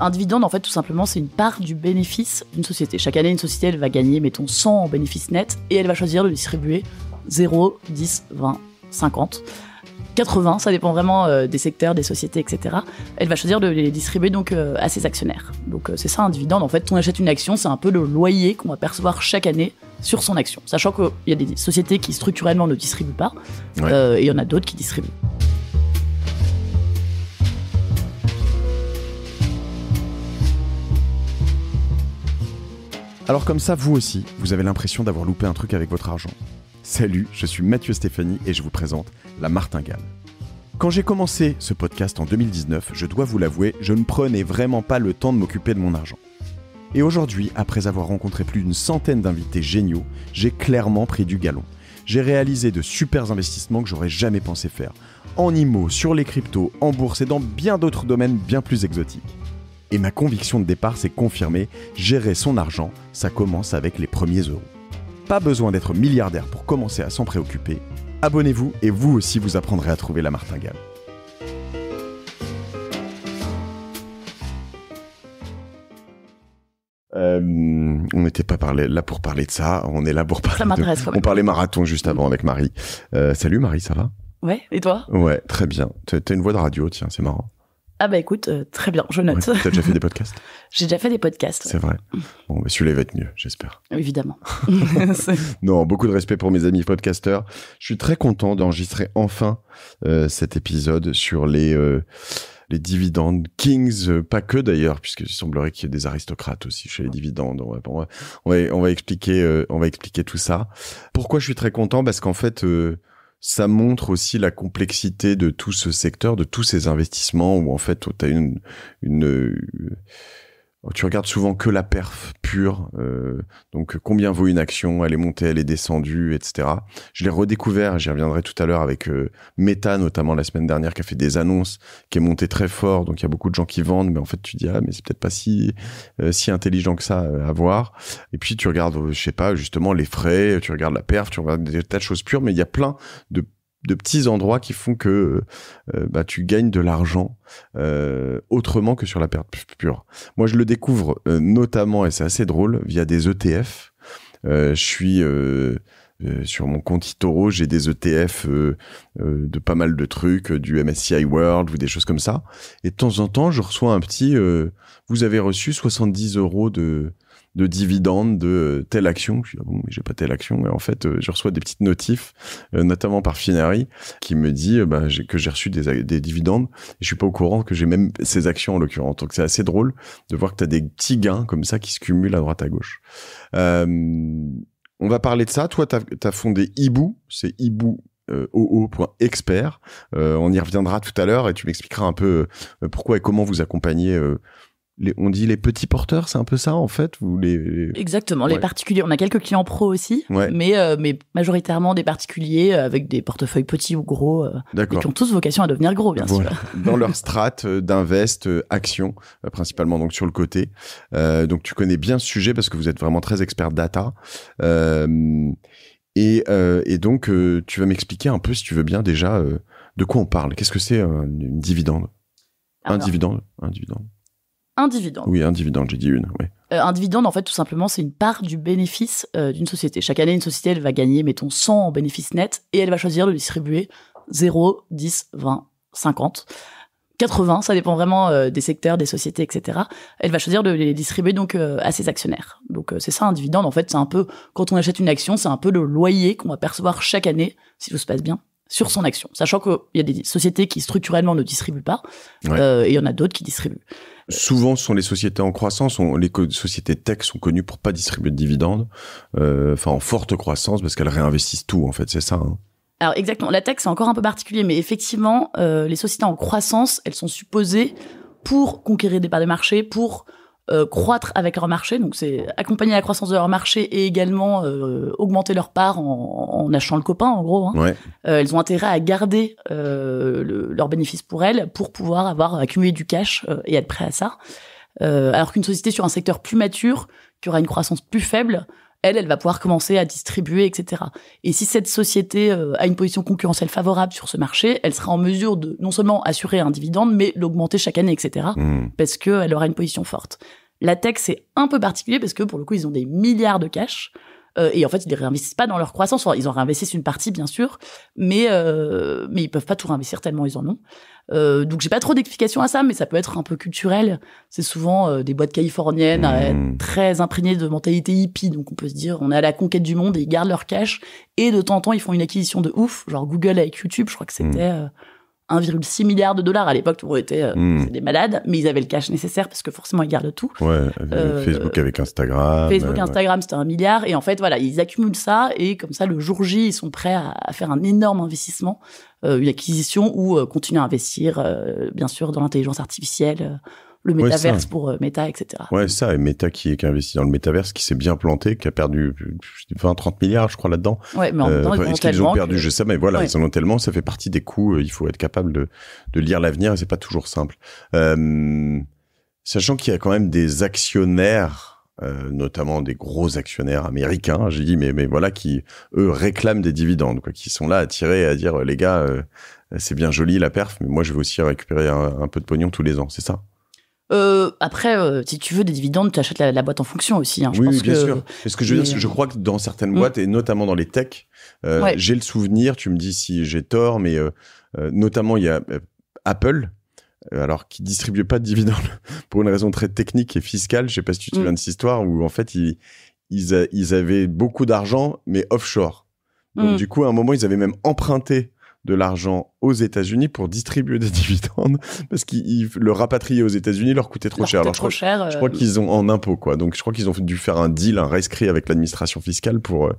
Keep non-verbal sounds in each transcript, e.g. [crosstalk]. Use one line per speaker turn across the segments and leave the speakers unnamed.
Un dividende, en fait, tout simplement, c'est une part du bénéfice d'une société. Chaque année, une société, elle va gagner, mettons, 100 en bénéfice net et elle va choisir de distribuer 0, 10, 20, 50. 80, ça dépend vraiment euh, des secteurs, des sociétés, etc. Elle va choisir de les distribuer donc euh, à ses actionnaires. Donc euh, c'est ça un dividende. En fait, on achète une action, c'est un peu le loyer qu'on va percevoir chaque année sur son action. Sachant qu'il y a des sociétés qui structurellement ne distribuent pas, et il y en a d'autres qui distribuent.
Alors comme ça, vous aussi, vous avez l'impression d'avoir loupé un truc avec votre argent. Salut, je suis Mathieu Stéphanie et je vous présente La Martingale. Quand j'ai commencé ce podcast en 2019, je dois vous l'avouer, je ne prenais vraiment pas le temps de m'occuper de mon argent. Et aujourd'hui, après avoir rencontré plus d'une centaine d'invités géniaux, j'ai clairement pris du galon. J'ai réalisé de super investissements que j'aurais jamais pensé faire. En IMO, sur les cryptos, en bourse et dans bien d'autres domaines bien plus exotiques. Et ma conviction de départ s'est confirmée, gérer son argent, ça commence avec les premiers euros. Pas besoin d'être milliardaire pour commencer à s'en préoccuper. Abonnez-vous et vous aussi vous apprendrez à trouver la martingale. Euh, on n'était pas là pour parler de ça, on est là pour parler.
Ça m'intéresse
On parlait marathon juste avant avec Marie. Euh, salut Marie, ça va?
Ouais, et toi?
Ouais, très bien. T'as une voix de radio, tiens, c'est marrant.
Ah bah écoute, euh, très bien, je note.
T'as déjà fait des podcasts? [laughs]
J'ai déjà fait des podcasts.
C'est vrai. Bon, celui-là va être mieux, j'espère.
Évidemment. [laughs] [laughs]
non, beaucoup de respect pour mes amis podcasteurs. Je suis très content d'enregistrer enfin euh, cet épisode sur les euh, les dividendes Kings, pas que d'ailleurs, puisqu'il semblerait qu'il y ait des aristocrates aussi chez les dividendes. On va, on va, on va, expliquer, on va expliquer tout ça. Pourquoi je suis très content? Parce qu'en fait ça montre aussi la complexité de tout ce secteur, de tous ces investissements où en fait tu as une, une tu regardes souvent que la perf pure, euh, donc combien vaut une action, elle est montée, elle est descendue, etc. Je l'ai redécouvert, j'y reviendrai tout à l'heure avec euh, Meta notamment la semaine dernière qui a fait des annonces, qui est monté très fort, donc il y a beaucoup de gens qui vendent, mais en fait tu dis ah mais c'est peut-être pas si euh, si intelligent que ça à voir. Et puis tu regardes, je sais pas justement les frais, tu regardes la perf, tu regardes des tas de choses pures, mais il y a plein de de petits endroits qui font que euh, bah, tu gagnes de l'argent euh, autrement que sur la perte pure. Moi, je le découvre euh, notamment, et c'est assez drôle, via des ETF. je suis sur mon compte Itoro, j'ai des ETF de pas mal de trucs, du MSCI World ou des choses comme ça. Et de temps en temps, je reçois un petit, vous avez reçu 70 euros de de dividendes de telle action. Je dis, ah bon, mais j'ai pas telle action. Et en fait, euh, je reçois des petites notifs, euh, notamment par Finari, qui me dit euh, bah, que j'ai reçu des, des dividendes. Et je suis pas au courant que j'ai même ces actions en l'occurrence. Donc c'est assez drôle de voir que tu as des petits gains comme ça qui se cumulent à droite à gauche. on va parler de ça. Toi, tu as, fondé Ibu, c'est oo.expert. on y reviendra tout à l'heure et tu m'expliqueras un peu pourquoi et comment vous accompagnez on dit les petits porteurs, c'est un peu ça en fait vous les,
Exactement, les particuliers. On a quelques clients pro aussi, mais, euh, mais majoritairement des particuliers euh, avec des portefeuilles petits ou gros, euh, et qui ont tous vocation à devenir gros, bien sûr.
Dans leur [laughs] strate d'invest, action, principalement donc sur le côté. donc tu connais bien ce sujet parce que vous êtes vraiment très expert data. Et, et, donc tu vas m'expliquer un peu, si tu veux bien déjà, de quoi on parle. Qu'est-ce que c'est une dividende? Un dividende? Un dividende
un dividende.
Oui, un dividende, j'ai dit une. Oui.
Euh, un dividende, en fait, tout simplement, c'est une part du bénéfice euh, d'une société. Chaque année, une société, elle va gagner, mettons, 100 en bénéfice net et elle va choisir de distribuer 0, 10, 20, 50. 80, ça dépend vraiment euh, des secteurs, des sociétés, etc. Elle va choisir de les distribuer donc à ses actionnaires. Donc c'est ça un dividende. En fait, c'est un peu quand on achète une action, c'est un peu le loyer qu'on va percevoir chaque année, si tout se passe bien, sur son action. Sachant qu'il y a des sociétés qui structurellement ne distribuent pas, et il y en a d'autres qui distribuent.
Souvent, ce sont les sociétés en croissance. les sociétés tech sont connues pour pas distribuer de dividendes, euh, enfin en forte croissance parce qu'elles réinvestissent tout. En fait, c'est ça. Hein.
Alors exactement, la tech c'est encore un peu particulier, mais effectivement, euh, les sociétés en croissance, elles sont supposées pour conquérir des parts de marché, pour euh, croître avec leur marché, donc c'est accompagner la croissance de leur marché et également euh, augmenter leur part en, en, achetant le copain, en gros. Hein.
Ouais.
Euh, elles ont intérêt à garder le, leurs bénéfices pour elles, pour pouvoir avoir accumulé du cash et être prêt à ça. alors qu'une société sur un secteur plus mature, qui aura une croissance plus faible, elle, elle va pouvoir commencer à distribuer, etc. Et si cette société euh, a une position concurrentielle favorable sur ce marché, elle sera en mesure de non seulement assurer un dividende, mais l'augmenter chaque année, etc.
Hmm.
Parce qu'elle aura une position forte. La tech, c'est un peu particulier parce que pour le coup, ils ont des milliards de cash. Euh, et en fait, ils ne réinvestissent pas dans leur croissance. Enfin, ils en réinvestissent une partie, bien sûr, mais euh, mais ils peuvent pas tout réinvestir tellement ils en ont. Euh, donc, j'ai pas trop d'explications à ça, mais ça peut être un peu culturel. C'est souvent euh, des boîtes californiennes euh,
Mmh.
très imprégnées de mentalité hippie. Donc, on peut se dire, on est à la conquête du monde et ils gardent leur cash. Et de temps en temps, ils font une acquisition de ouf, genre Google avec YouTube. Je crois que c'était euh, 1,6 milliard de dollars à l'époque. Tout le monde était euh,
Mm.
c'est des malades, mais ils avaient le cash nécessaire parce que forcément, ils gardent tout.
Ouais,
Euh,
Facebook avec Instagram.
Facebook,
euh,
Instagram, c'était un milliard. Et en fait, voilà, ils accumulent ça. Et comme ça, le jour J, ils sont prêts à, à faire un énorme investissement, une acquisition ou continuer à investir, bien sûr, dans l'intelligence artificielle, le métaverse pour euh, Meta, etc.
Ouais, ça, et Meta qui, qui investit dans le métaverse, qui s'est bien planté, qui a perdu 20-30 milliards, je crois, là-dedans.
Ouais, mais en même
Euh,
temps, ils ont
Est-ce qu'ils ont
tellement
perdu
que-
Je sais, mais voilà,
Ouais.
ils en ont tellement, ça fait partie des coûts, euh, il faut être capable de, de lire l'avenir et c'est pas toujours simple. Euh, sachant qu'il y a quand même des actionnaires, euh, notamment des gros actionnaires américains, j'ai dit, mais, mais voilà, qui, eux, réclament des dividendes, quoi, qui sont là à tirer, à dire, les gars, euh, c'est bien joli la perf, mais moi je veux aussi récupérer un, un peu de pognon tous les ans, c'est ça?
Euh, après, euh, si tu veux des dividendes, tu achètes la, la boîte en fonction aussi. Hein. Je
oui,
pense
bien
que...
sûr. Mais ce que je veux dire, je crois que dans certaines
Mm.
boîtes, et notamment dans les techs, euh,
Ouais.
j'ai le souvenir, tu me dis si j'ai tort, mais euh, euh, notamment il y a euh, Apple, alors qui distribuait pas de dividendes [laughs] pour une raison très technique et fiscale. Je sais pas si tu te
Mm.
souviens de cette histoire où en fait ils ils, a- ils avaient beaucoup d'argent mais offshore. Donc
Mm.
du coup, à un moment, ils avaient même emprunté de l'argent aux États-Unis pour distribuer des [laughs] dividendes parce que le rapatrier aux États-Unis leur coûtait trop
leur
cher.
coûtait
Alors, je
trop
crois-
cher.
je
euh,
crois qu'ils ont en impôts quoi. Donc je crois qu'ils ont dû faire un deal, un rescrit avec l'administration fiscale pour euh,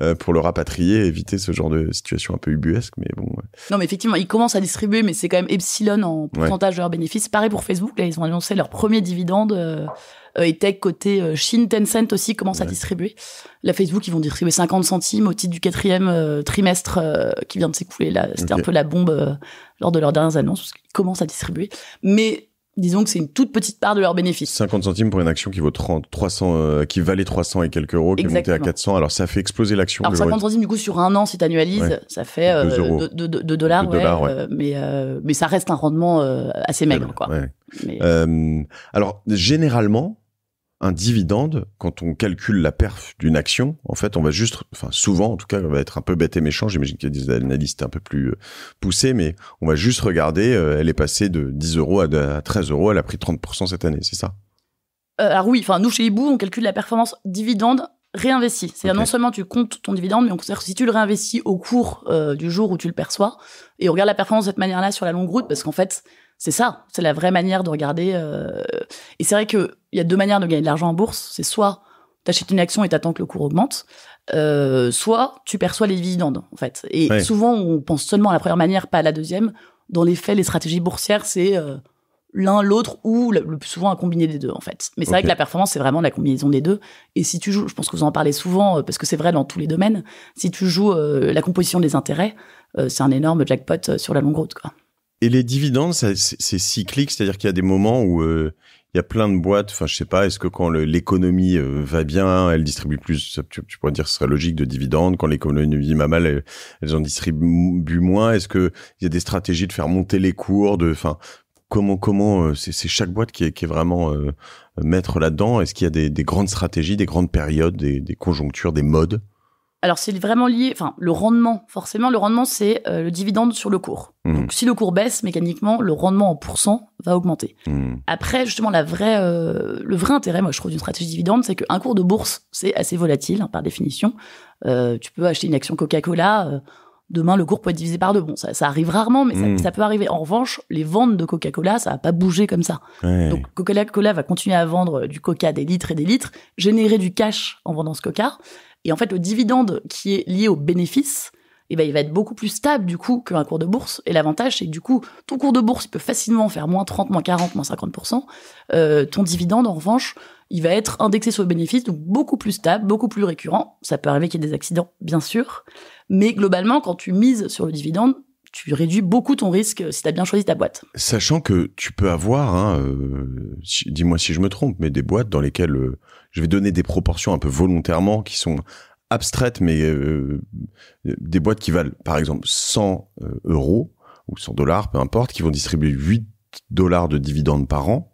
euh, pour le rapatrier, et éviter ce genre de situation un peu ubuesque. Mais bon, ouais.
Non, mais effectivement, ils commencent à distribuer, mais c'est quand même epsilon en pourcentage de leurs bénéfices. Pareil pour Facebook, là, ils ont annoncé leur premier dividende. Euh, euh, et tech côté euh, Chine, Tencent aussi commence à distribuer. La Facebook, ils vont distribuer 50 centimes au titre du quatrième euh, trimestre euh, qui vient de s'écouler. Là, c'était un peu la bombe euh, lors de leurs dernières annonces, parce qu'ils commencent à distribuer. Mais disons que c'est une toute petite part de leurs bénéfices.
50 centimes pour une action qui vaut 30, 300, euh, qui valait 300 et quelques euros, qui est montée à
Exactement.
400. Alors ça fait exploser l'action.
Alors
de
50 centimes du coup sur un an si tu annualises,
Ouais.
ça fait euh,
Deux euros.
2 dollars, ouais,
dollars, ouais.
euh, mais euh, mais ça reste un rendement euh, assez maigre quoi.
Ouais.
Mais-
Euh, alors généralement, un dividende, quand on calcule la perf d'une action, en fait, on va juste, enfin souvent, en tout cas, on va être un peu bête et méchant. J'imagine qu'il y a des analystes un peu plus euh, poussés, mais on va juste regarder. euh, elle est passée de 10 euros à, de- à 13 euros. Elle a pris 30% cette année, c'est ça?
Euh, alors oui, enfin nous chez Hibou, on calcule la performance dividende réinvesti. C'est-à-dire non seulement tu comptes ton dividende, mais on considère que si tu le réinvestis au cours euh, du jour où tu le perçois, et on regarde la performance de cette manière-là sur la longue route, parce qu'en fait, c'est ça, c'est la vraie manière de regarder. euh, Et c'est vrai qu'il y a deux manières de gagner de l'argent en bourse. C'est soit t'achètes une action et t'attends que le cours augmente, euh, soit tu perçois les dividendes, en fait. Et
Ouais.
souvent, on pense seulement à la première manière, pas à la deuxième. Dans les faits, les stratégies boursières, c'est euh, l'un, l'autre, ou le plus souvent un combiné des deux, en fait. Mais c'est vrai que la performance, c'est vraiment la combinaison des deux. Et si tu joues, je pense que vous en parlez souvent, parce que c'est vrai dans tous les domaines, si tu joues euh, la composition des intérêts, c'est un énorme jackpot sur la longue route, quoi.
Et les dividendes, c'est cyclique, c'est-à-dire qu'il y a des moments où euh, il y a plein de boîtes. Enfin, je sais pas, est-ce que quand l'économie euh, va bien, elle distribue plus tu, pourrais dire que ce serait logique de dividendes. Quand l'économie va mal, elles, en distribuent moins. Est-ce que il y a des stratégies de faire monter les cours, de, enfin, comment comment euh, c'est chaque boîte qui est, vraiment euh, maître là-dedans? Est-ce qu'il y a des, des grandes stratégies, des grandes périodes, des, des conjonctures, des modes?
Alors c'est vraiment lié, enfin le rendement, forcément le rendement c'est euh, le dividende sur le cours.
Mhm.
Donc si le cours baisse mécaniquement, le rendement en pourcent va augmenter.
Hmm.
Après justement la vraie, euh, le vrai intérêt, moi je trouve d'une stratégie dividende, c'est qu'un cours de bourse c'est assez volatile hein, par définition. Euh, tu peux acheter une action Coca-Cola. euh, Demain, le cours peut être divisé par deux. Bon, ça, ça arrive rarement, mais ça, ça peut arriver. En revanche, les ventes de Coca-Cola, ça va pas bouger comme ça.
Ouais.
Donc Coca-Cola va continuer à vendre du coca des litres et des litres, générer du cash en vendant ce coca. Et en fait, le dividende qui est lié au bénéfice, eh ben, il va être beaucoup plus stable du coup qu'un cours de bourse. Et l'avantage, c'est que du coup, ton cours de bourse il peut facilement faire moins 30, moins 40, moins 50%. Euh, ton dividende, en revanche, il va être indexé sur le bénéfice, donc beaucoup plus stable, beaucoup plus récurrent. Ça peut arriver qu'il y ait des accidents, bien sûr. Mais globalement, quand tu mises sur le dividende, tu réduis beaucoup ton risque si tu as bien choisi ta boîte.
Sachant que tu peux avoir, hein, euh, dis-moi si je me trompe, mais des boîtes dans lesquelles euh, je vais donner des proportions un peu volontairement qui sont abstraites, mais euh, des boîtes qui valent par exemple 100 euros ou 100 dollars, peu importe, qui vont distribuer 8 dollars de dividendes par an.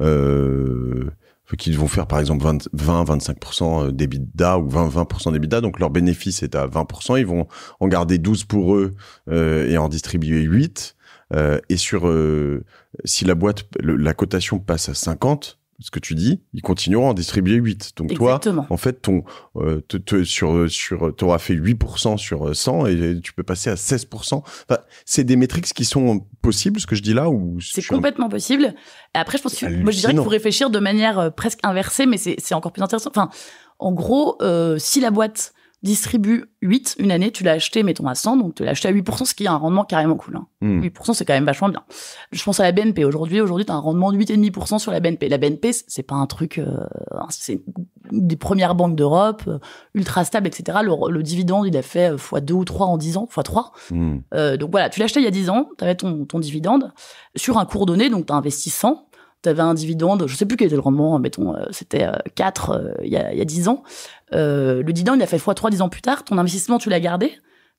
Euh, qui vont faire par exemple 20-25% d'EBITDA ou 20-20% d'EBITDA, donc leur bénéfice est à 20%, ils vont en garder 12 pour eux euh, et en distribuer 8. Euh, et sur euh, si la boîte, la cotation passe à 50, ce que tu dis, ils continueront à en distribuer 8. Donc
Exactement.
toi, en fait, ton euh, te, te, sur sur t'auras fait 8% sur 100 et tu peux passer à 16%. Enfin, c'est des métriques qui sont possibles, ce que je dis là ou
C'est complètement possible. Après, je pense que moi je dirais qu'il faut réfléchir de manière euh, presque inversée, mais c'est c'est encore plus intéressant. Enfin, en gros, euh, si la boîte distribue 8 une année, tu l'as acheté, mettons à 100, donc tu l'as acheté à 8%, ce qui est un rendement carrément cool. Hein. 8%, hmm. c'est quand même vachement bien. Je pense à la BNP. Aujourd'hui, aujourd'hui, tu as un rendement de 8,5% sur la BNP. La BNP, c'est pas un truc... Euh, c'est des premières banques d'Europe, euh, ultra stable, etc. Le, dividende, il a fait x2 ou 3 en 10 ans, x3. Hmm. Euh, donc voilà, tu l'as acheté il y a 10 ans, tu avais ton, ton dividende sur un cours donné, donc tu as investi 100 tu avais un dividende, je sais plus quel était le rendement, mettons, euh, c'était 4 euh, euh, il y, a, y a 10 ans. le dividende, il a fait x3 10 ans plus tard. Ton investissement, tu l'as gardé.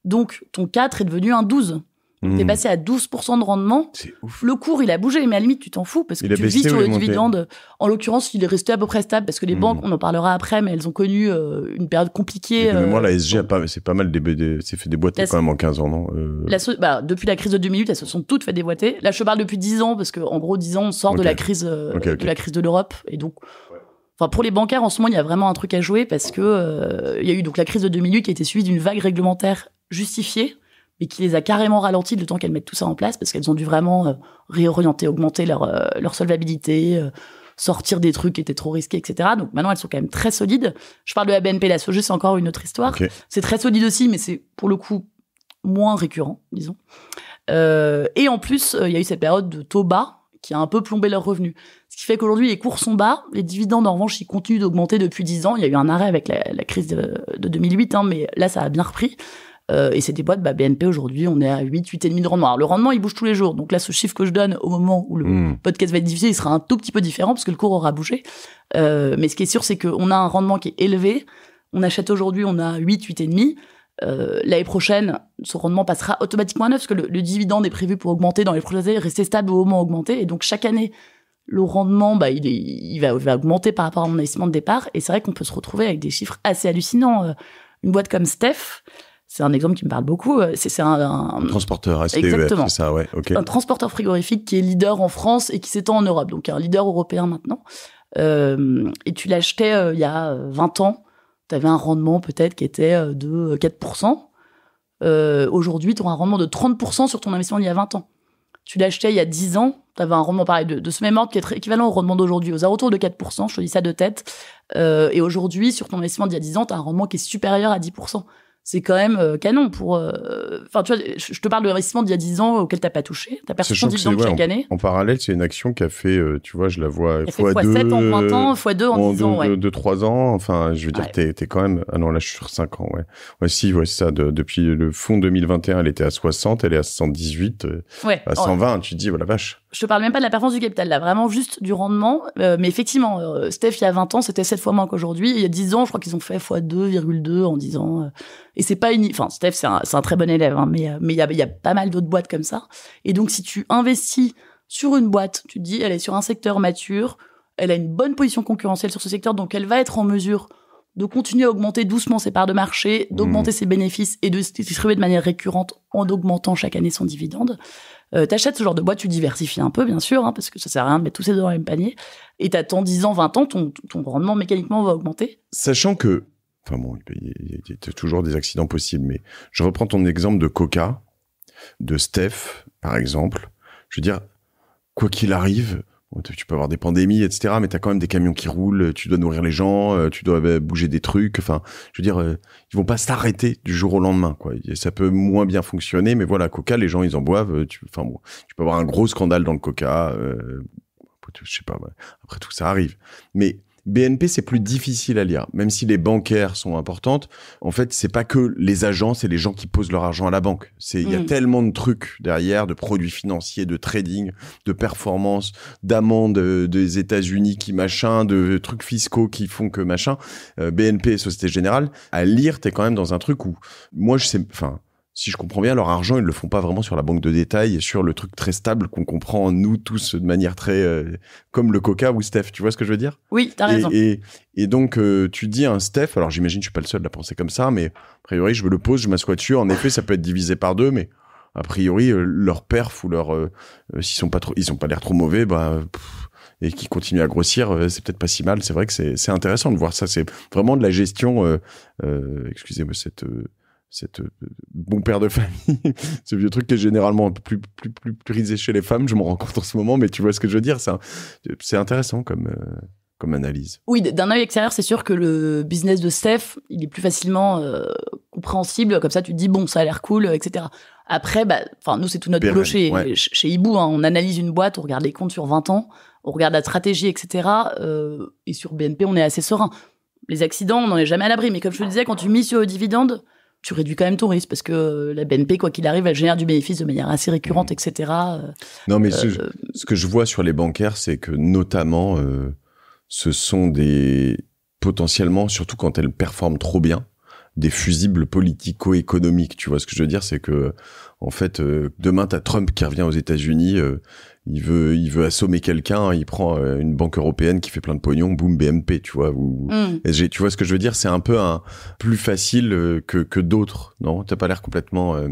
Donc, ton 4 est devenu un 12. Mmh. T'es passé à 12% de rendement.
C'est ouf.
Le cours, il a bougé, mais à la limite, tu t'en fous parce que tu vis sur le dividende. En l'occurrence, il est resté à peu près stable parce que les mmh. banques, on en parlera après, mais elles ont connu euh, une période compliquée.
Euh, moi, la SG a pas, c'est pas mal des, c'est fait déboîter quand même en 15 ans, non
euh... la bah, Depuis la crise de 2008, elles se sont toutes fait déboîter. Là, je parle depuis 10 ans parce que, en gros, 10 ans, on sort de la crise, euh, de la crise de l'Europe et donc. Enfin, pour les bancaires, en ce moment, il y a vraiment un truc à jouer parce que il y a eu donc la crise de 2008 qui a été suivie d'une vague réglementaire justifiée et qui les a carrément ralentis le temps qu'elles mettent tout ça en place parce qu'elles ont dû vraiment euh, réorienter, augmenter leur, euh, leur solvabilité, euh, sortir des trucs qui étaient trop risqués, etc. Donc maintenant, elles sont quand même très solides. Je parle de la BNP, la SOG, c'est encore une autre histoire. C'est très solide aussi, mais c'est pour le coup moins récurrent, disons. et en plus, il y a eu cette période de taux bas qui a un peu plombé leurs revenus. Ce qui fait qu'aujourd'hui, les cours sont bas. Les dividendes, en revanche, ils continuent d'augmenter depuis 10 ans. Il y a eu un arrêt avec la, crise de, de 2008, hein, mais là, ça a bien repris. Euh, et c'est des boîtes, bah, BNP aujourd'hui, on est à 8, 8,5 de rendement. Alors, le rendement, il bouge tous les jours. Donc là, ce chiffre que je donne au moment où le hmm. podcast va être diffusé, il sera un tout petit peu différent parce que le cours aura bougé. Euh, mais ce qui est sûr, c'est qu'on a un rendement qui est élevé. On achète aujourd'hui, on a 8, 8,5. Euh, L'année prochaine, ce rendement passera automatiquement à 9 parce que le, dividende est prévu pour augmenter dans les prochaines années, rester stable au moment augmenter. Et donc, chaque année, le rendement, bah, il, il, va, va, augmenter par rapport à mon investissement de départ. Et c'est vrai qu'on peut se retrouver avec des chiffres assez hallucinants. Euh, une boîte comme Steph, c'est un exemple qui me parle beaucoup. Euh, c'est un,
un, transporteur SPEF, exactement. c'est ça, ouais.
Un transporteur frigorifique qui est leader en France et qui s'étend en Europe, donc un leader européen maintenant. Euh, et tu l'achetais euh, il y a 20 ans, tu avais un rendement peut-être qui était de 4%. Euh, Aujourd'hui, tu auras un rendement de 30% sur ton investissement il y a 20 ans. Tu l'achetais il y a 10 ans, tu avais un rendement pareil de, de ce même ordre qui est équivalent au rendement d'aujourd'hui, aux alentours de 4%, je te dis ça de tête. Et aujourd'hui, sur ton investissement d'il y a 10 ans, tu as un rendement qui est supérieur à 10% c'est quand même euh, canon pour. Euh, enfin, tu vois, je te parle de l'investissement d'il y a 10 ans auquel t'as pas touché. T'as perçu 10 ans chaque année.
En parallèle, c'est une action qui a fait, euh, tu vois, je la vois
fois 2 en 20 ans, fois 2 en 10 ans, ouais.
De 3 ans, enfin, je veux dire, t'es es quand même. Ah non, là, je suis sur 5 ans, ouais. Ouais, si, ouais, ça. depuis le fond 2021, elle était à 60, elle est à 118, ouais. à 120. Tu te dis, voilà, vache
je te parle même pas de la performance du capital, là, vraiment juste du rendement. Euh, mais effectivement, euh, Steph, il y a 20 ans, c'était 7 fois moins qu'aujourd'hui. Il y a 10 ans, je crois qu'ils ont fait x 2,2 en 10 ans. Euh, et c'est pas une... Enfin, Steph, c'est un, très bon élève, hein, mais mais il y a, y a pas mal d'autres boîtes comme ça. Et donc, si tu investis sur une boîte, tu te dis, elle est sur un secteur mature, elle a une bonne position concurrentielle sur ce secteur, donc elle va être en mesure de continuer à augmenter doucement ses parts de marché, d'augmenter mmh. ses bénéfices et de se distribuer de manière récurrente en augmentant chaque année son dividende. Euh, t'achètes ce genre de boîte, tu diversifies un peu, bien sûr, hein, parce que ça sert à rien de mettre tous ces deux dans le même panier. Et t'attends 10 ans, 20 ans, ton, ton rendement mécaniquement va augmenter.
Sachant que, enfin bon, il y, a toujours des accidents possibles, mais je reprends ton exemple de Coca, de Steph, par exemple. Je veux dire, quoi qu'il arrive, tu peux avoir des pandémies, etc. Mais tu as quand même des camions qui roulent, tu dois nourrir les gens, euh, tu dois euh, bouger des trucs. Enfin, je veux dire, euh, ils vont pas s'arrêter du jour au lendemain. Quoi. Ça peut moins bien fonctionner, mais voilà, Coca, les gens, ils en boivent. Tu, enfin bon, tu peux avoir un gros scandale dans le Coca. je sais pas. Après tout, ça arrive. Mais BNP, c'est plus difficile à lire. Même si les bancaires sont importantes, en fait, c'est pas que les agents, c'est les gens qui posent leur argent à la banque. C'est, il y a
Mm.
tellement de trucs derrière, de produits financiers, de trading, de performance, d'amendes euh, des États-Unis qui machin, de trucs fiscaux qui font que machin. Euh, BNP, Société Générale, à lire, t'es quand même dans un truc où, moi, je sais, enfin, si je comprends bien, leur argent, ils le font pas vraiment sur la banque de détail et sur le truc très stable qu'on comprend nous tous de manière très euh, comme le Coca ou Steph. Tu vois ce que je veux dire?
Oui, t'as raison.
et, et, donc, euh, tu dis à un Steph, alors j'imagine, je suis pas le seul à penser comme ça, mais a priori, je me le pose, je m'assois dessus. En effet, ça peut être divisé par deux, mais a priori, euh, leur perf ou leur, euh, euh, s'ils sont pas trop, ils ont pas l'air trop mauvais, bah, pff, et qui continuent à grossir, euh, c'est peut-être pas si mal. C'est vrai que c'est, c'est intéressant de voir ça. C'est vraiment de la gestion, euh, euh, excusez-moi, cette, euh, cette euh, bon père de famille, [laughs] ce vieux truc qui est généralement un peu plus, plus, plus, plus risé chez les femmes, je m'en rends compte en ce moment, mais tu vois ce que je veux dire, c'est, intéressant comme, euh, comme analyse.
Oui, d'un œil extérieur, c'est sûr que le business de Steph, il est plus facilement euh, compréhensible. Comme ça, tu te dis bon, ça a l'air cool, etc. Après, bah, nous, c'est tout notre boulot chez,
ouais.
ch- chez Hibou. hein. On analyse une boîte, on regarde les comptes sur 20 ans, on regarde la stratégie, etc. euh, et sur BNP, on est assez serein. Les accidents, on n'en est jamais à l'abri. Mais comme je te le disais, quand tu mises sur le dividende, tu réduis quand même ton risque parce que euh, la BNP, quoi qu'il arrive, elle génère du bénéfice de manière assez récurrente, etc. euh,
Non, mais ce,
euh,
ce que je vois sur les bancaires, c'est que notamment, ce sont des potentiellement, surtout quand elles performent trop bien, des fusibles politico-économiques. Tu vois ce que je veux dire, c'est que en fait, euh, demain t'as Trump qui revient aux États-Unis, euh, il veut, il veut assommer quelqu'un, il prend euh, une banque européenne qui fait plein de pognon, boum BNP, tu vois, ou. SG. Tu vois ce que je veux dire, c'est un peu un plus facile euh, que que d'autres, non? T'as pas l'air complètement. euh,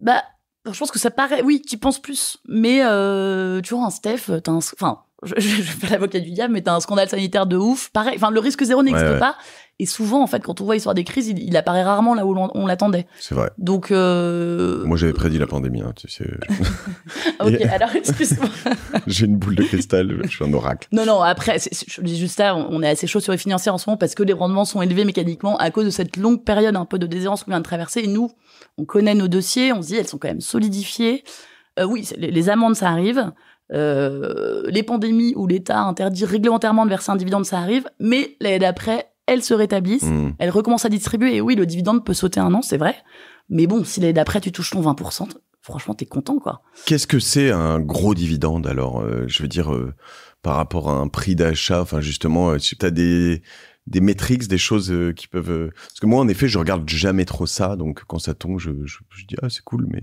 Bah, je pense que ça paraît. Oui, tu penses plus. Mais euh, tu vois, un Steph, t'as un. Enfin, je, je, je fais l'avocat du diable, mais t'as un scandale sanitaire de ouf. Pareil. Enfin, le risque zéro n'existe
Ouais, ouais.
pas. Et souvent, en fait, quand on voit l'histoire des crises, il, il apparaît rarement là où l'on- on l'attendait.
C'est vrai.
Donc, euh...
Moi, j'avais prédit la pandémie. Hein, tu sais. [laughs]
ok.
Et-
Alors, excuse-moi. [laughs]
J'ai une boule de cristal, je suis un oracle.
Non, non, après, c'est- je dis juste ça, on est assez chaud sur les financières en ce moment parce que les rendements sont élevés mécaniquement à cause de cette longue période un peu de déshérence qu'on vient de traverser. Et nous, on connaît nos dossiers, on se dit, elles sont quand même solidifiées. Euh, oui, les amendes, ça arrive. Euh, les pandémies où l'État interdit réglementairement de verser un dividende, ça arrive. Mais l'année d'après, elles se rétablissent,
Hmm.
elles recommencent à distribuer. Et oui, le dividende peut sauter un an, c'est vrai. Mais bon, si l'année d'après, tu touches ton 20%, franchement, t'es content, quoi.
Qu'est-ce que c'est un gros dividende alors euh, Je veux dire, euh, par rapport à un prix d'achat, enfin justement, euh, tu as des des métriques, des choses euh, qui peuvent. Parce que moi, en effet, je regarde jamais trop ça, donc quand ça tombe, je, je, je dis ah c'est cool, mais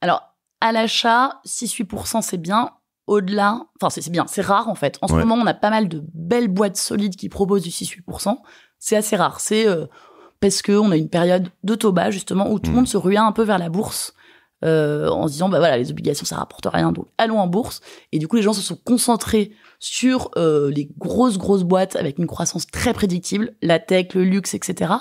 Alors, à l'achat, 6-8%, c'est bien. Au-delà, enfin, c'est bien, c'est rare en fait. En ce
Ouais.
moment, on a pas mal de belles boîtes solides qui proposent du 6-8%. C'est assez rare. C'est euh, parce qu'on a une période de taux bas, justement, où tout le
Mm.
monde se ruait un peu vers la bourse. euh, en se disant, bah voilà, les obligations, ça rapporte rien, donc allons en bourse. Et du coup, les gens se sont concentrés sur euh, les grosses, grosses boîtes avec une croissance très prédictible, la tech, le luxe, etc.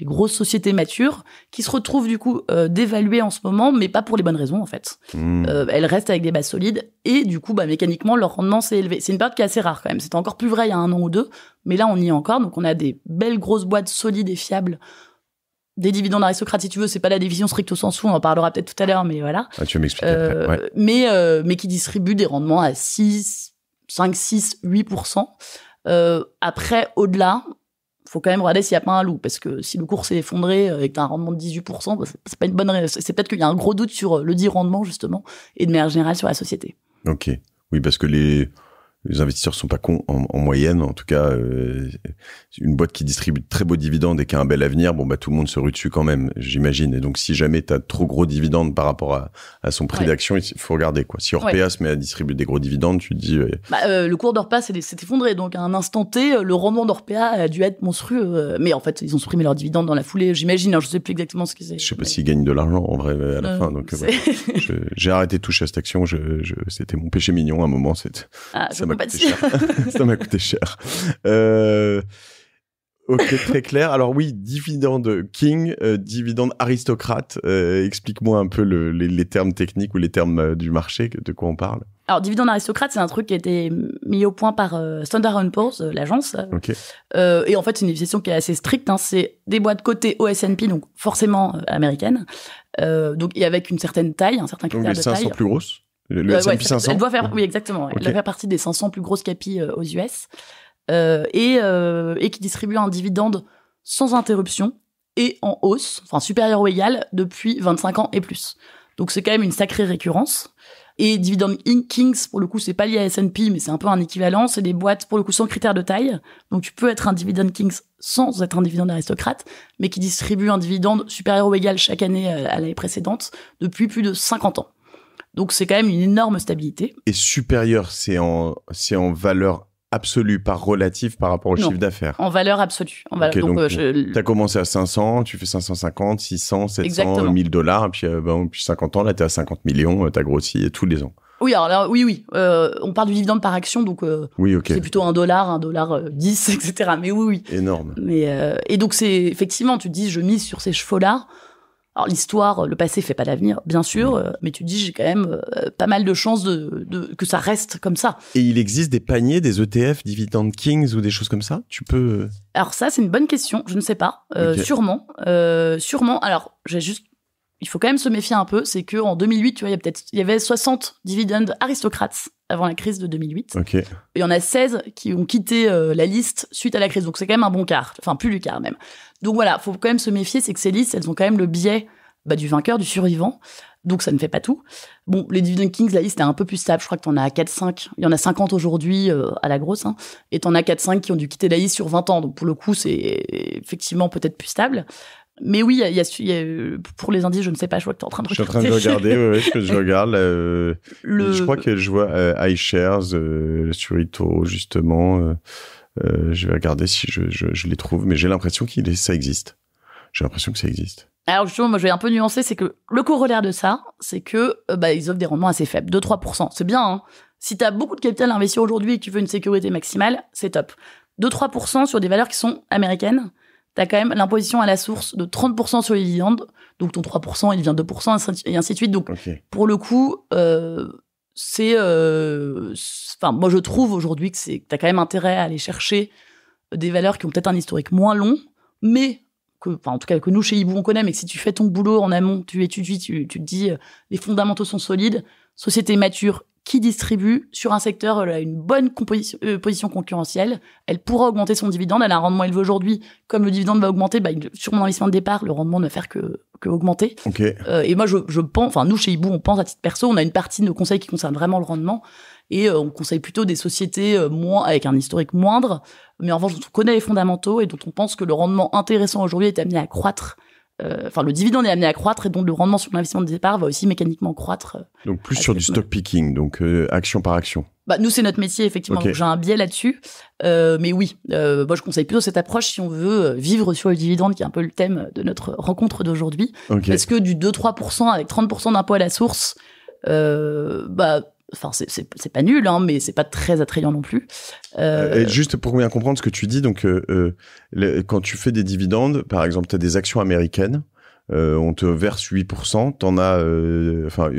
Les grosses sociétés matures qui se retrouvent du coup euh, dévaluées en ce moment, mais pas pour les bonnes raisons en fait.
hmm.
Euh, elles restent avec des bases solides et du coup, bah, mécaniquement, leur rendement s'est élevé. C'est une période qui est assez rare quand même. C'était encore plus vrai il y a un an ou deux, mais là, on y est encore. Donc, on a des belles grosses boîtes solides et fiables. Des dividendes aristocrates, si tu veux, c'est pas la division stricto sensu, on en parlera peut-être tout à l'heure, mais voilà.
ah, tu vas m'expliquer
Euh.
Ouais.
mais, euh, mais qui distribuent des rendements à 6, 5, 6, 8%. Euh, après, au-delà, faut quand même regarder s'il n'y a pas un loup, parce que si le cours s'est effondré euh, et que tu as un rendement de 18%, bah, c'est- pas une bonne. C'est peut-être qu'il y a un gros doute sur euh, le dit rendement, justement, et de manière générale sur la société.
Ok. Oui, parce que les les investisseurs sont pas cons en, en moyenne. En tout cas, euh, une boîte qui distribue de très beaux dividendes et qui a un bel avenir, bon bah tout le monde se rue dessus quand même, j'imagine. Et donc si jamais tu as trop gros dividendes par rapport à, à son prix
Ouais.
d'action, il faut regarder quoi. Si Orpea se met à distribuer des gros dividendes, tu te dis euh,
Bah, euh, le cours d'Orpa s'est effondré, donc à un instant T, euh, le rendement d'Orpea a dû être monstrueux. euh, mais en fait, ils ont supprimé leurs dividendes dans la foulée, j'imagine. hein, je sais plus exactement ce qu'ils c'est.
je sais pas
mais-
s'ils gagnent de l'argent en vrai à la
Euh,
fin. Donc. Je- j'ai arrêté de toucher à cette action. Je, je, c'était mon péché mignon à un moment.
Ah,
ça m'a coûté [laughs] ça m'a coûté cher. Euh, ok, très clair. Alors oui, dividende king, euh, dividende aristocrate. Euh, Explique-moi un peu le- les, les termes techniques ou les termes euh, du marché, de quoi on parle.
Alors, dividende aristocrate, c'est un truc qui a été mis au point par Standard Poor's, l'agence.
Ok.
Euh, et en fait, c'est une définition qui est assez stricte. Hein. C'est des boîtes cotées au S&P, donc forcément américaines. Donc, et avec une certaine taille, un certain
Donc
critère
les
de
500
taille.
plus grosses. Le, le
Euh,
S&P
ouais,
500.
Elle doit faire, oui, exactement. Elle doit faire partie des 500 plus grosses capis euh, aux US. euh, et, et qui distribue un dividende sans interruption et en hausse, enfin supérieur ou égal, depuis 25 ans et plus. Donc c'est quand même une sacrée récurrence. Et Dividend Kings, pour le coup, c'est pas lié à S&P, mais c'est un peu un équivalent. C'est des boîtes, pour le coup, sans critères de taille. Donc tu peux être un Dividend Kings sans être un dividende aristocrate, mais qui distribue un dividende supérieur ou égal chaque année à l'année précédente depuis plus de 50 ans. Donc c'est quand même une énorme stabilité.
Et supérieur, c'est en, c'est en valeur absolue, par relatif par rapport au chiffre d'affaires.
En valeur absolue. En valeur,
donc, euh, tu as commencé à 500, tu fais 550, 600, 700, Exactement. 1000 dollars, et puis euh, ben, depuis 50 ans, là, tu es à 50 millions, euh, tu as grossi tous les ans.
Oui, alors là, oui, oui. on parle du dividende par action, donc oui, c'est plutôt un dollar, un dollar 10, [laughs] etc. Mais oui, oui.
Énorme.
Mais, et donc, c'est effectivement, tu te dis, je mise sur ces chevaux-là. Alors l'histoire, le passé fait pas l'avenir, bien sûr, euh, mais tu dis j'ai quand même euh, pas mal de chances de, de, que ça reste comme ça.
Et il existe des paniers, des ETF, Dividend Kings ou des choses comme ça? Tu peux euh
Alors ça c'est une bonne question, je ne sais pas, sûrement, sûrement. Alors j'ai juste, il faut quand même se méfier un peu, c'est que en 2008, tu vois, il y a peut-être, il y avait 60 dividendes aristocrates avant la crise de 2008.
Ok.
Il y en a 16 qui ont quitté la liste suite à la crise, donc c'est quand même un bon quart, enfin plus du quart même. Donc voilà, faut quand même se méfier, c'est que ces listes, elles ont quand même le biais bah, du vainqueur, du survivant. Donc ça ne fait pas tout. Bon, les Dividend Kings, la liste est un peu plus stable. Je crois que t'en as 4-5. Il y en a 50 aujourd'hui euh, à la grosse. Hein, et t'en as 4-5 qui ont dû quitter la liste sur 20 ans. Donc pour le coup, c'est effectivement peut-être plus stable. Mais oui, il y a, y a, pour les indices, je ne sais pas, je vois que tu es en train de
regarder. Je suis en train de regarder, ouais, [laughs] que je regarde. Euh, Je crois que je vois euh, iShares euh, sur Ito, justement. Euh, je vais regarder si je, je, je les trouve, mais j'ai l'impression qu'il ça existe. J'ai l'impression que ça existe.
Alors justement, moi je vais un peu nuancer, c'est que le corollaire de ça, c'est que euh, bah, ils offrent des rendements assez faibles, 2-3%. C'est bien, hein Si t'as beaucoup de capital investi aujourd'hui et que tu veux une sécurité maximale, c'est top. 2-3% sur des valeurs qui sont américaines, t'as quand même l'imposition à la source de 30% sur les dividendes, donc ton 3%, il devient 2%, et ainsi de suite. Donc pour le coup, euh, c'est... Euh, enfin, moi je trouve aujourd'hui que c'est t'as quand même intérêt à aller chercher des valeurs qui ont peut-être un historique moins long, mais enfin en tout cas que nous chez Hibou on connaît, mais que si tu fais ton boulot en amont, tu étudies, tu, tu te dis euh, les fondamentaux sont solides, société mature qui distribue sur un secteur elle a une bonne euh, position concurrentielle, elle pourra augmenter son dividende, elle a un rendement élevé aujourd'hui, comme le dividende va augmenter, bah, sur mon investissement de départ, le rendement ne va faire que, que augmenter. Euh, et moi je, je pense, enfin nous chez Hibou on pense à titre perso, on a une partie de nos conseils qui concerne vraiment le rendement, et on conseille plutôt des sociétés moins avec un historique moindre. Mais en revanche dont on connaît les fondamentaux et dont on pense que le rendement intéressant aujourd'hui est amené à croître. Euh, enfin, le dividende est amené à croître et donc le rendement sur l'investissement de départ va aussi mécaniquement croître. Euh,
donc plus sur du stock picking, donc euh, action par action.
Bah nous c'est notre métier effectivement, j'ai un biais là-dessus, mais oui, moi je conseille plutôt cette approche si on veut vivre sur le dividende qui est un peu le thème de notre rencontre d'aujourd'hui, parce que du 2-3% avec 30% d'impôt à la source, bah Enfin, c'est pas nul, hein, mais c'est pas très attrayant non plus.
Euh... Et juste pour bien comprendre ce que tu dis, donc euh, euh quand tu fais des dividendes, par exemple, tu as des actions américaines, euh, on te verse 8%, t'en as, enfin,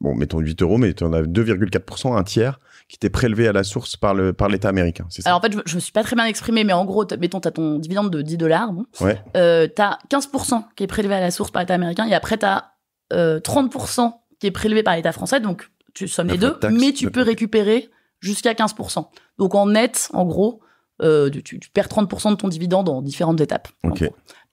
bon, mettons 8 euros, mais t'en as 2,4%, un tiers, qui t'est prélevé à la source par le par l'État américain. Ça?
Alors en fait, je, je, me suis pas très bien exprimé, mais en gros, mettons, t'as ton dividende de 10 dollars, bon,
ouais.
euh, t'as 15% qui est prélevé à la source par l'État américain, et après t'as euh, 30% qui est prélevé par l'État français, donc tu sommes les deux, mais tu peux récupérer jusqu'à 15%. Donc en net, en gros, euh, tu, tu, perds 30% de ton dividende en différentes étapes.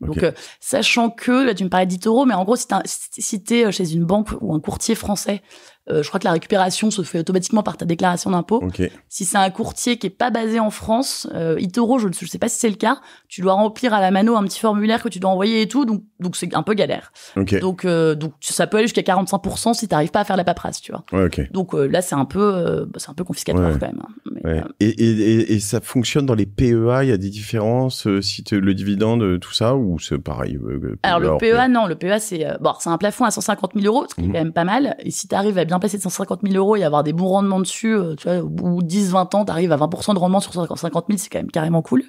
Donc, euh, sachant que, là, tu me parlais d'Itoro, mais en gros, si, si tu es euh, chez une banque ou un courtier français euh, je crois que la récupération se fait automatiquement par ta déclaration d'impôt. Si c'est un courtier qui est pas basé en France, euh, Itoro, je ne sais pas si c'est le cas, tu dois remplir à la mano un petit formulaire que tu dois envoyer et tout, donc donc c'est un peu galère. Donc euh, donc ça peut aller jusqu'à 45% si tu n'arrives pas à faire la paperasse, tu vois. Donc euh, là c'est un peu euh, c'est un peu confiscatoire quand même.
Hein. et, et, et, ça fonctionne dans les PEA, il y a des différences si le dividende tout ça ou c'est pareil.
Alors le PEA non, le PEA c'est bon c'est un plafond à 150 000 euros, ce qui est mhm. quand même pas mal. Et si tu arrives à bien passer de 150 000 euros et avoir des bons rendements dessus, euh, tu vois, au bout 10-20 ans, tu arrives à 20% de rendement sur 50 000, c'est quand même carrément cool.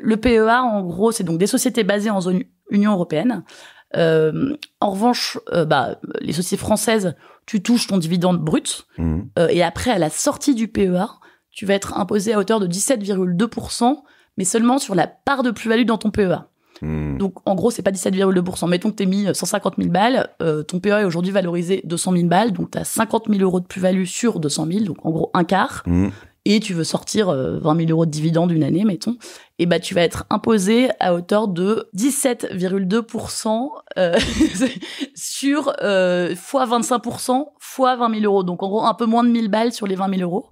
Le PEA, en gros, c'est donc des sociétés basées en zone Union européenne. Euh, en revanche, euh, bah, les sociétés françaises, tu touches ton dividende brut, mmh. euh, et après, à la sortie du PEA, tu vas être imposé à hauteur de 17,2%, mais seulement sur la part de plus-value dans ton PEA. Hmm. Donc, en gros, c'est pas 17,2%. Mettons que t'es mis 150 000 balles, euh, ton PEA est aujourd'hui valorisé 200 000 balles, donc t'as 50 000 euros de plus-value sur 200 000, donc en gros un quart. Hmm. et tu veux sortir 20 000 euros de dividendes une année, mettons, et bah tu vas être imposé à hauteur de 17,2% euh, [laughs] sur euh, fois 25% fois 20 000 euros. Donc en gros un peu moins de 1000 balles sur les 20 000 euros.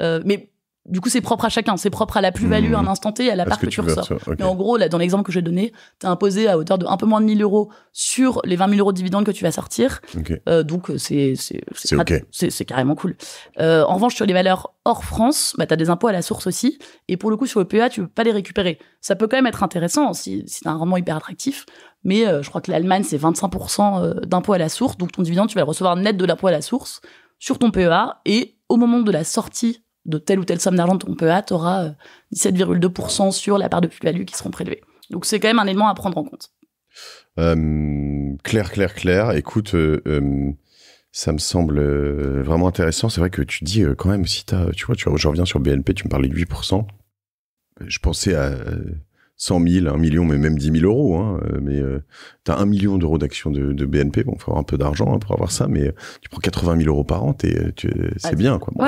Euh, mais du coup, c'est propre à chacun. C'est propre à la plus-value à un instant T à la part que, tu ressors. Mais en gros, là, dans l'exemple que j'ai donné, t'es imposé à hauteur de un peu moins de 1000 euros sur les 20 000 euros de dividendes que tu vas sortir. Euh, donc, c'est c'est c'est carrément cool. Euh, en revanche, sur les valeurs hors France, bah, t'as des impôts à la source aussi. Et pour le coup, sur le PEA, tu peux pas les récupérer. Ça peut quand même être intéressant si, si t'as un rendement hyper attractif. Mais euh, je crois que l'Allemagne, c'est 25% euh, d'impôt à la source. Donc, ton dividende, tu vas le recevoir net de l'impôt à la source sur ton PEA. Et au moment de la sortie de telle ou telle somme d'argent ton PEA, tu auras 17,2% sur la part de plus-value qui seront prélevées. Donc c'est quand même un élément à prendre en compte.
Euh, clair, clair, clair. Écoute, euh, euh, ça me semble vraiment intéressant. C'est vrai que tu dis quand même, si t'as, tu vois, tu, je reviens sur BNP, tu me parlais de 8%. Je pensais à 100 000, 1 million, mais même 10 000 euros. Hein, euh, mais euh, tu as 1 million d'euros d'actions de, de, BNP. Bon, faut avoir un peu d'argent hein, pour avoir ça, mais tu prends 80 000 euros par an, c'est ah, bien. quoi.
Bon,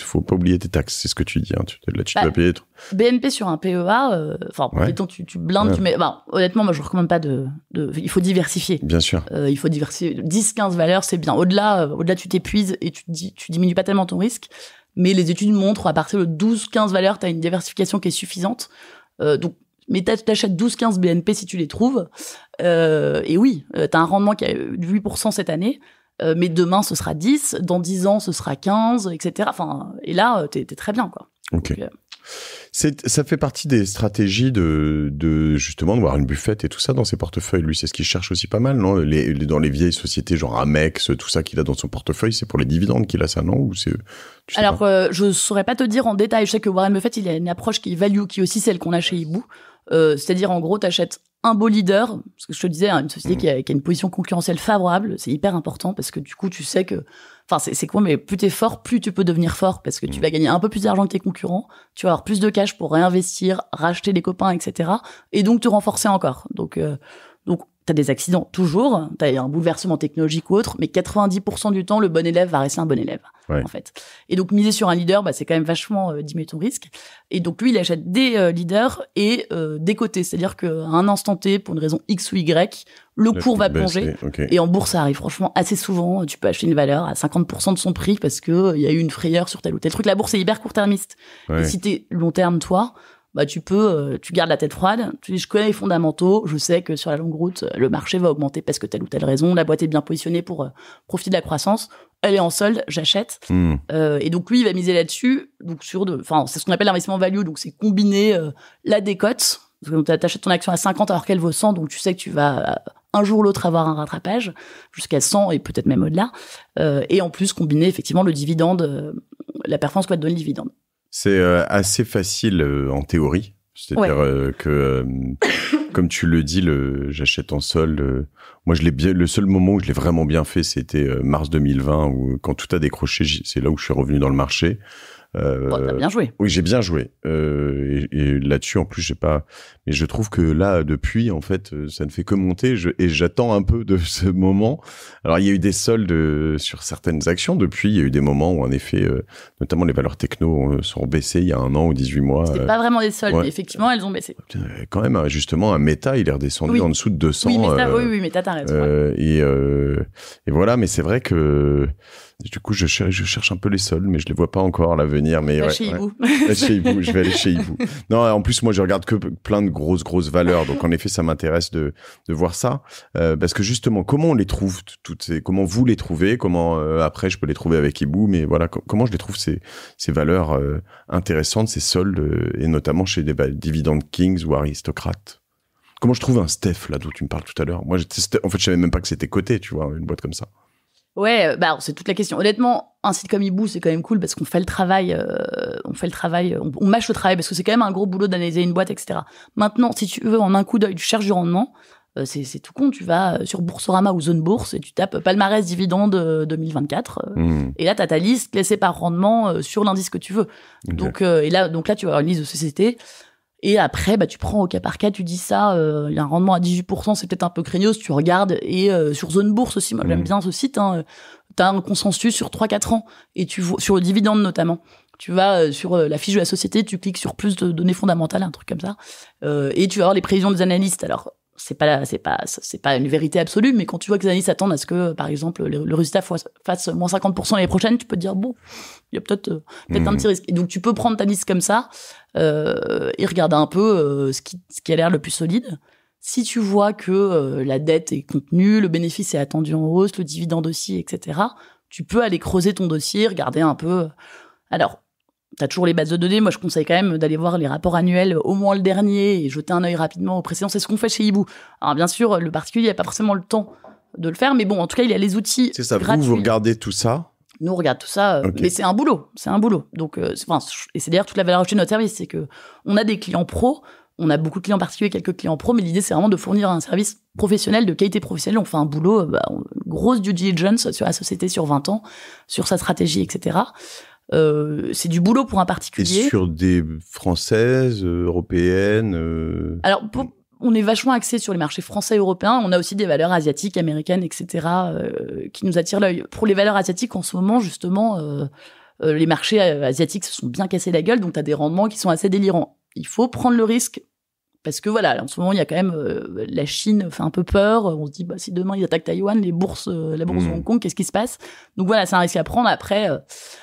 faut pas oublier tes taxes, c'est ce que tu dis. Hein, tu, là, tu bah, dois payer.
BNP sur un PEA, euh, enfin, euh, tu, tu blindes, tu mets. Bah, honnêtement, moi, je recommande pas de. de il faut diversifier.
Bien sûr.
Euh, il faut diversifier. 10, 15 valeurs, c'est bien. Au-delà, au-delà, tu t'épuises et tu, dis, tu diminues pas tellement ton risque. Mais les études montrent à partir de 12, 15 valeurs, tu as une diversification qui est suffisante. Donc, mais t'achètes 12-15 BNP si tu les trouves. Euh, et oui, euh, t'as un rendement qui a 8% cette année, euh, mais demain ce sera 10, dans 10 ans ce sera 15, etc. Enfin, et là, t'es es très bien, quoi.
Ok. Ça fait partie des stratégies de, de justement de voir une buffette et tout ça dans ses portefeuilles. Lui, c'est ce qu'il cherche aussi pas mal, non? Les, Dans les vieilles sociétés, genre Amex, tout ça qu'il a dans son portefeuille, c'est pour les dividendes qu'il a ça, non? Ou c'est
Alors, je saurais pas te dire en détail. Je sais que Warren Buffett, il a une approche qui est value, qui est aussi celle qu'on a chez Ibu. Euh, c'est-à-dire, en gros, tu achètes un beau leader, parce que je te disais, hein, une société qui, a, qui, a, une position concurrentielle favorable, c'est hyper important parce que du coup, tu sais que, enfin, c'est quoi, mais plus t'es fort, plus tu peux devenir fort parce que tu vas gagner un peu plus d'argent que tes concurrents, tu vas avoir plus de cash pour réinvestir, racheter des copains, etc. Et donc te renforcer encore. Donc, euh, donc t'as des accidents toujours, t'as un bouleversement technologique ou autre, mais 90% du temps, le bon élève va rester un bon élève, en fait. Et donc, miser sur un leader, bah, c'est quand même vachement euh, diminuer ton risque. Et donc, lui, il achète des euh, leaders et euh, des côtés. C'est-à-dire qu'à un instant T, pour une raison X ou Y, le cours va plonger. Et en bourse, ça arrive franchement assez souvent. Tu peux acheter une valeur à 50% de son prix parce que il y a eu une frayeur sur tel ou tel truc. La bourse est hyper court-termiste. Et si t'es long terme, toi, bah tu peux, euh, tu gardes la tête froide. Tu dis, je connais les fondamentaux, je sais que sur la longue route, le marché va augmenter parce que telle ou telle raison. La boîte est bien positionnée pour euh, profiter de la croissance. Elle est en solde, j'achète. Hmm. Euh, et donc lui, il va miser là-dessus. Donc sur enfin, c'est ce qu'on appelle l'investissement value. Donc c'est combiner la décote. Tu achètes ton action à 50 alors qu'elle vaut 100, donc tu sais que tu vas un jour ou l'autre avoir un rattrapage jusqu'à 100 et peut-être même au-delà. et en plus combiner effectivement le dividende, la performance quoi te donne le dividende.
C'est euh, assez facile euh, en théorie. C'est-à-dire euh, que, comme tu le dis, le, j'achète en solde. moi, je l'ai bien. Le seul moment où je l'ai vraiment bien fait, c'était mars 2020, où quand tout a décroché, c'est là où je suis revenu dans le marché.
Euh, bien joué.
Oui, j'ai bien joué. Euh, et, là-dessus, en plus, j'ai pas. Mais je trouve que là, depuis, en fait, euh, ça ne fait que monter. Je, et j'attends un peu de [laughs] ce moment. Alors, il y a eu des soldes euh, sur certaines actions. Depuis, il y a eu des moments où, en effet, notamment les valeurs techno sont baissées il y a un an ou 18 mois.
C'est pas vraiment des soldes, mais effectivement, elles ont baissé.
Quand même, hein, justement, un méta, il est redescendu en dessous de 200.
Oui, méta, oui, oui, méta, t'as raison.
et, et voilà, mais c'est vrai que du coup, je cherche, je cherche un peu les sols, mais je les vois pas encore à l'avenir. Mais
ouais, chez Ibu.
chez je vais aller chez Ibu. [laughs] Non, en plus, moi, je regarde que plein de grosses, grosses valeurs. Donc, en effet, ça m'intéresse de, de voir ça. Euh, parce que justement, comment on les trouve toutes ces, comment vous les trouvez, comment euh, après je peux les trouver avec Ibu, mais voilà, comment je les trouve ces, ces valeurs euh, intéressantes, ces soldes, et notamment chez des bah, Dividend Kings ou aristocrates. Comment je trouve un Steph là d'où tu me parles tout à l'heure? Moi, en fait, je savais même pas que c'était coté, tu vois, une boîte comme ça.
Ouais, euh, bah c'est toute la question. Honnêtement, un site comme Ibu, c'est quand même cool parce qu'on fait le travail, euh, on fait le travail, on, mâche le travail parce que c'est quand même un gros boulot d'analyser une boîte, etc. Maintenant, si tu veux en un coup d'œil, tu cherches du rendement, euh, c'est tout con. Tu vas sur Boursorama ou Zone Bourse et tu tapes palmarès dividende 2024 mmh. et là t'as ta liste classée par rendement sur l'indice que tu veux. Donc et là, donc là tu vas avoir une liste de sociétés et après, bah, tu prends au cas par cas, tu dis ça, euh, il y a un rendement à 18%, c'est peut-être un peu craignos, tu regardes. Et euh, sur Zone Bourse aussi, moi j'aime mmh. bien ce site, hein, tu as un consensus sur 3-4 ans, et tu vois, sur le dividende notamment. Tu vas euh, sur la fiche de la société, tu cliques sur plus de données fondamentales, un truc comme ça, euh, et tu vas avoir les prévisions des analystes. Alors c'est pas c'est pas c'est pas une vérité absolue, mais quand tu vois que les analystes attendent à ce que par exemple le, le résultat fasse moins 50% l'année prochaine, tu peux te dire bon, il y a peut-être peut-être un
Mhm.
petit risque. Et donc tu peux prendre ta liste comme ça euh, et regarder un peu euh, ce qui ce qui a l'air le plus solide. Si tu vois que euh, la dette est contenue, le bénéfice est attendu en hausse, le dividende aussi, etc., tu peux aller creuser ton dossier, regarder un peu. Alors, tu as toujours les bases de données. Moi, je conseille quand même d'aller voir les rapports annuels, au moins le dernier, et jeter un œil rapidement au précédent. C'est ce qu'on fait chez Hibou. Alors, bien sûr, le particulier n'a pas forcément le temps de le faire, mais bon, en tout cas, il a les outils.
C'est ça, vous,
gratuits.
vous regardez tout ça.
Nous, on regarde tout ça, euh, mais c'est un boulot, c'est un boulot. Donc, euh, enfin, et c'est d'ailleurs toute la valeur ajoutée de notre service, c'est que on a des clients pros, on a beaucoup de clients particuliers, quelques clients pros, mais l'idée c'est vraiment de fournir un service professionnel, de qualité professionnelle. On fait un boulot, euh, bah, grosse due diligence sur la société sur 20 ans, sur sa stratégie, etc. Euh, c'est du boulot pour un
Et
particulier.
sur des françaises, euh, européennes. euh,
Alors, pour- on est vachement axé sur les marchés français et européens. On a aussi des valeurs asiatiques, américaines, etc., euh, qui nous attirent l'œil. Pour les valeurs asiatiques, en ce moment, justement, euh, euh, les marchés asiatiques se sont bien cassés la gueule, donc tu as des rendements qui sont assez délirants. Il faut prendre le risque. Parce que voilà, en ce moment, il y a quand même euh, la Chine fait un peu peur. On se dit, bah, si demain ils attaquent Taïwan, les bourses, euh, la bourse de
Mhm.
Hong Kong, qu'est-ce qui se passe? Donc voilà, c'est un risque à prendre. Après, euh,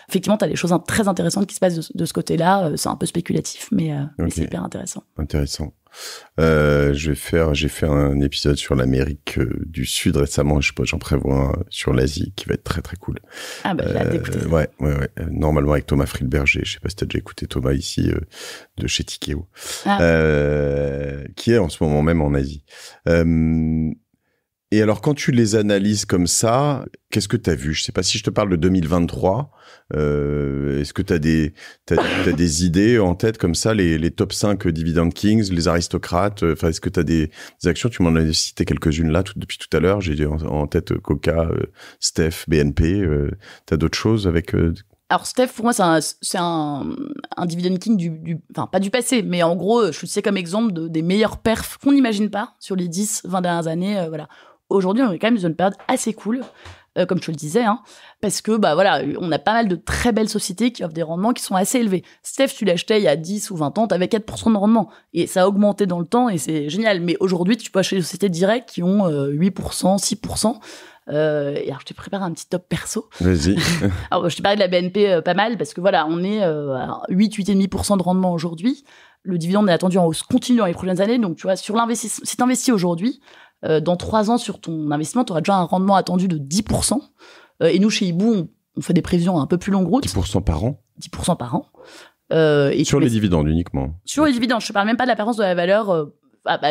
effectivement, tu as des choses très intéressantes qui se passent de, ce- de ce côté-là. C'est un peu spéculatif, mais, mais c'est hyper intéressant.
Intéressant. Euh, je vais faire, j'ai fait un épisode sur l'Amérique euh, du Sud récemment. Je j'en prévois un sur l'Asie qui va être très très cool.
Ah bah, j'ai.
Euh, ouais, ouais, ouais. Euh, Normalement avec Thomas Friedberger. Je sais pas si t'as déjà écouté Thomas ici euh, de chez Tikeo,
Ah.
euh, qui est en ce moment même en Asie. Et alors, quand tu les analyses comme ça, qu'est-ce que tu as vu? Je sais pas si je te parle de 2023. Euh, Est-ce que tu as des, t'as des idées en tête comme ça, les, les top 5 Dividend Kings, les aristocrates euh, Enfin, est-ce que tu as des, actions? Tu m'en as cité quelques-unes là depuis tout à l'heure. J'ai en, tête Coca, euh, Steph, BNP. Euh, tu as d'autres choses avec euh,
Alors Steph, pour moi, c'est un, un, un dividend king du, enfin pas du passé, mais en gros, je le sais comme exemple de, des meilleurs perfs qu'on n'imagine pas sur les 10, 20 dernières années. euh, voilà. Aujourd'hui, on est quand même dans une période assez cool, euh, comme je te le disais, hein, parce que bah voilà, on a pas mal de très belles sociétés qui offrent des rendements qui sont assez élevés. Steph, tu l'achetais il y a 10 ou 20 ans, tu avais 4% de rendement et ça a augmenté dans le temps et c'est génial. Mais aujourd'hui, tu peux acheter des sociétés directes qui ont euh, 8%, 6%. Euh, et alors, je te prépare un petit top perso.
Vas-y. [laughs]
Alors, je t'ai parlé de la BNP euh, pas mal parce que voilà, on est à 8, 8,5% de rendement aujourd'hui. Le dividende est attendu en hausse continue dans les prochaines années. Donc, tu vois, sur l'investissement, si tu investis aujourd'hui, euh, dans trois ans sur ton investissement, tu auras déjà un rendement attendu de 10%. Euh, et nous, chez Hibou, on, on fait des prévisions un peu plus longue route,
10% par an
10% par an. Euh, et
sur les
mets-
dividendes uniquement.
sur les dividendes, je te parle même pas de la de la valeur. Euh, ah, bah,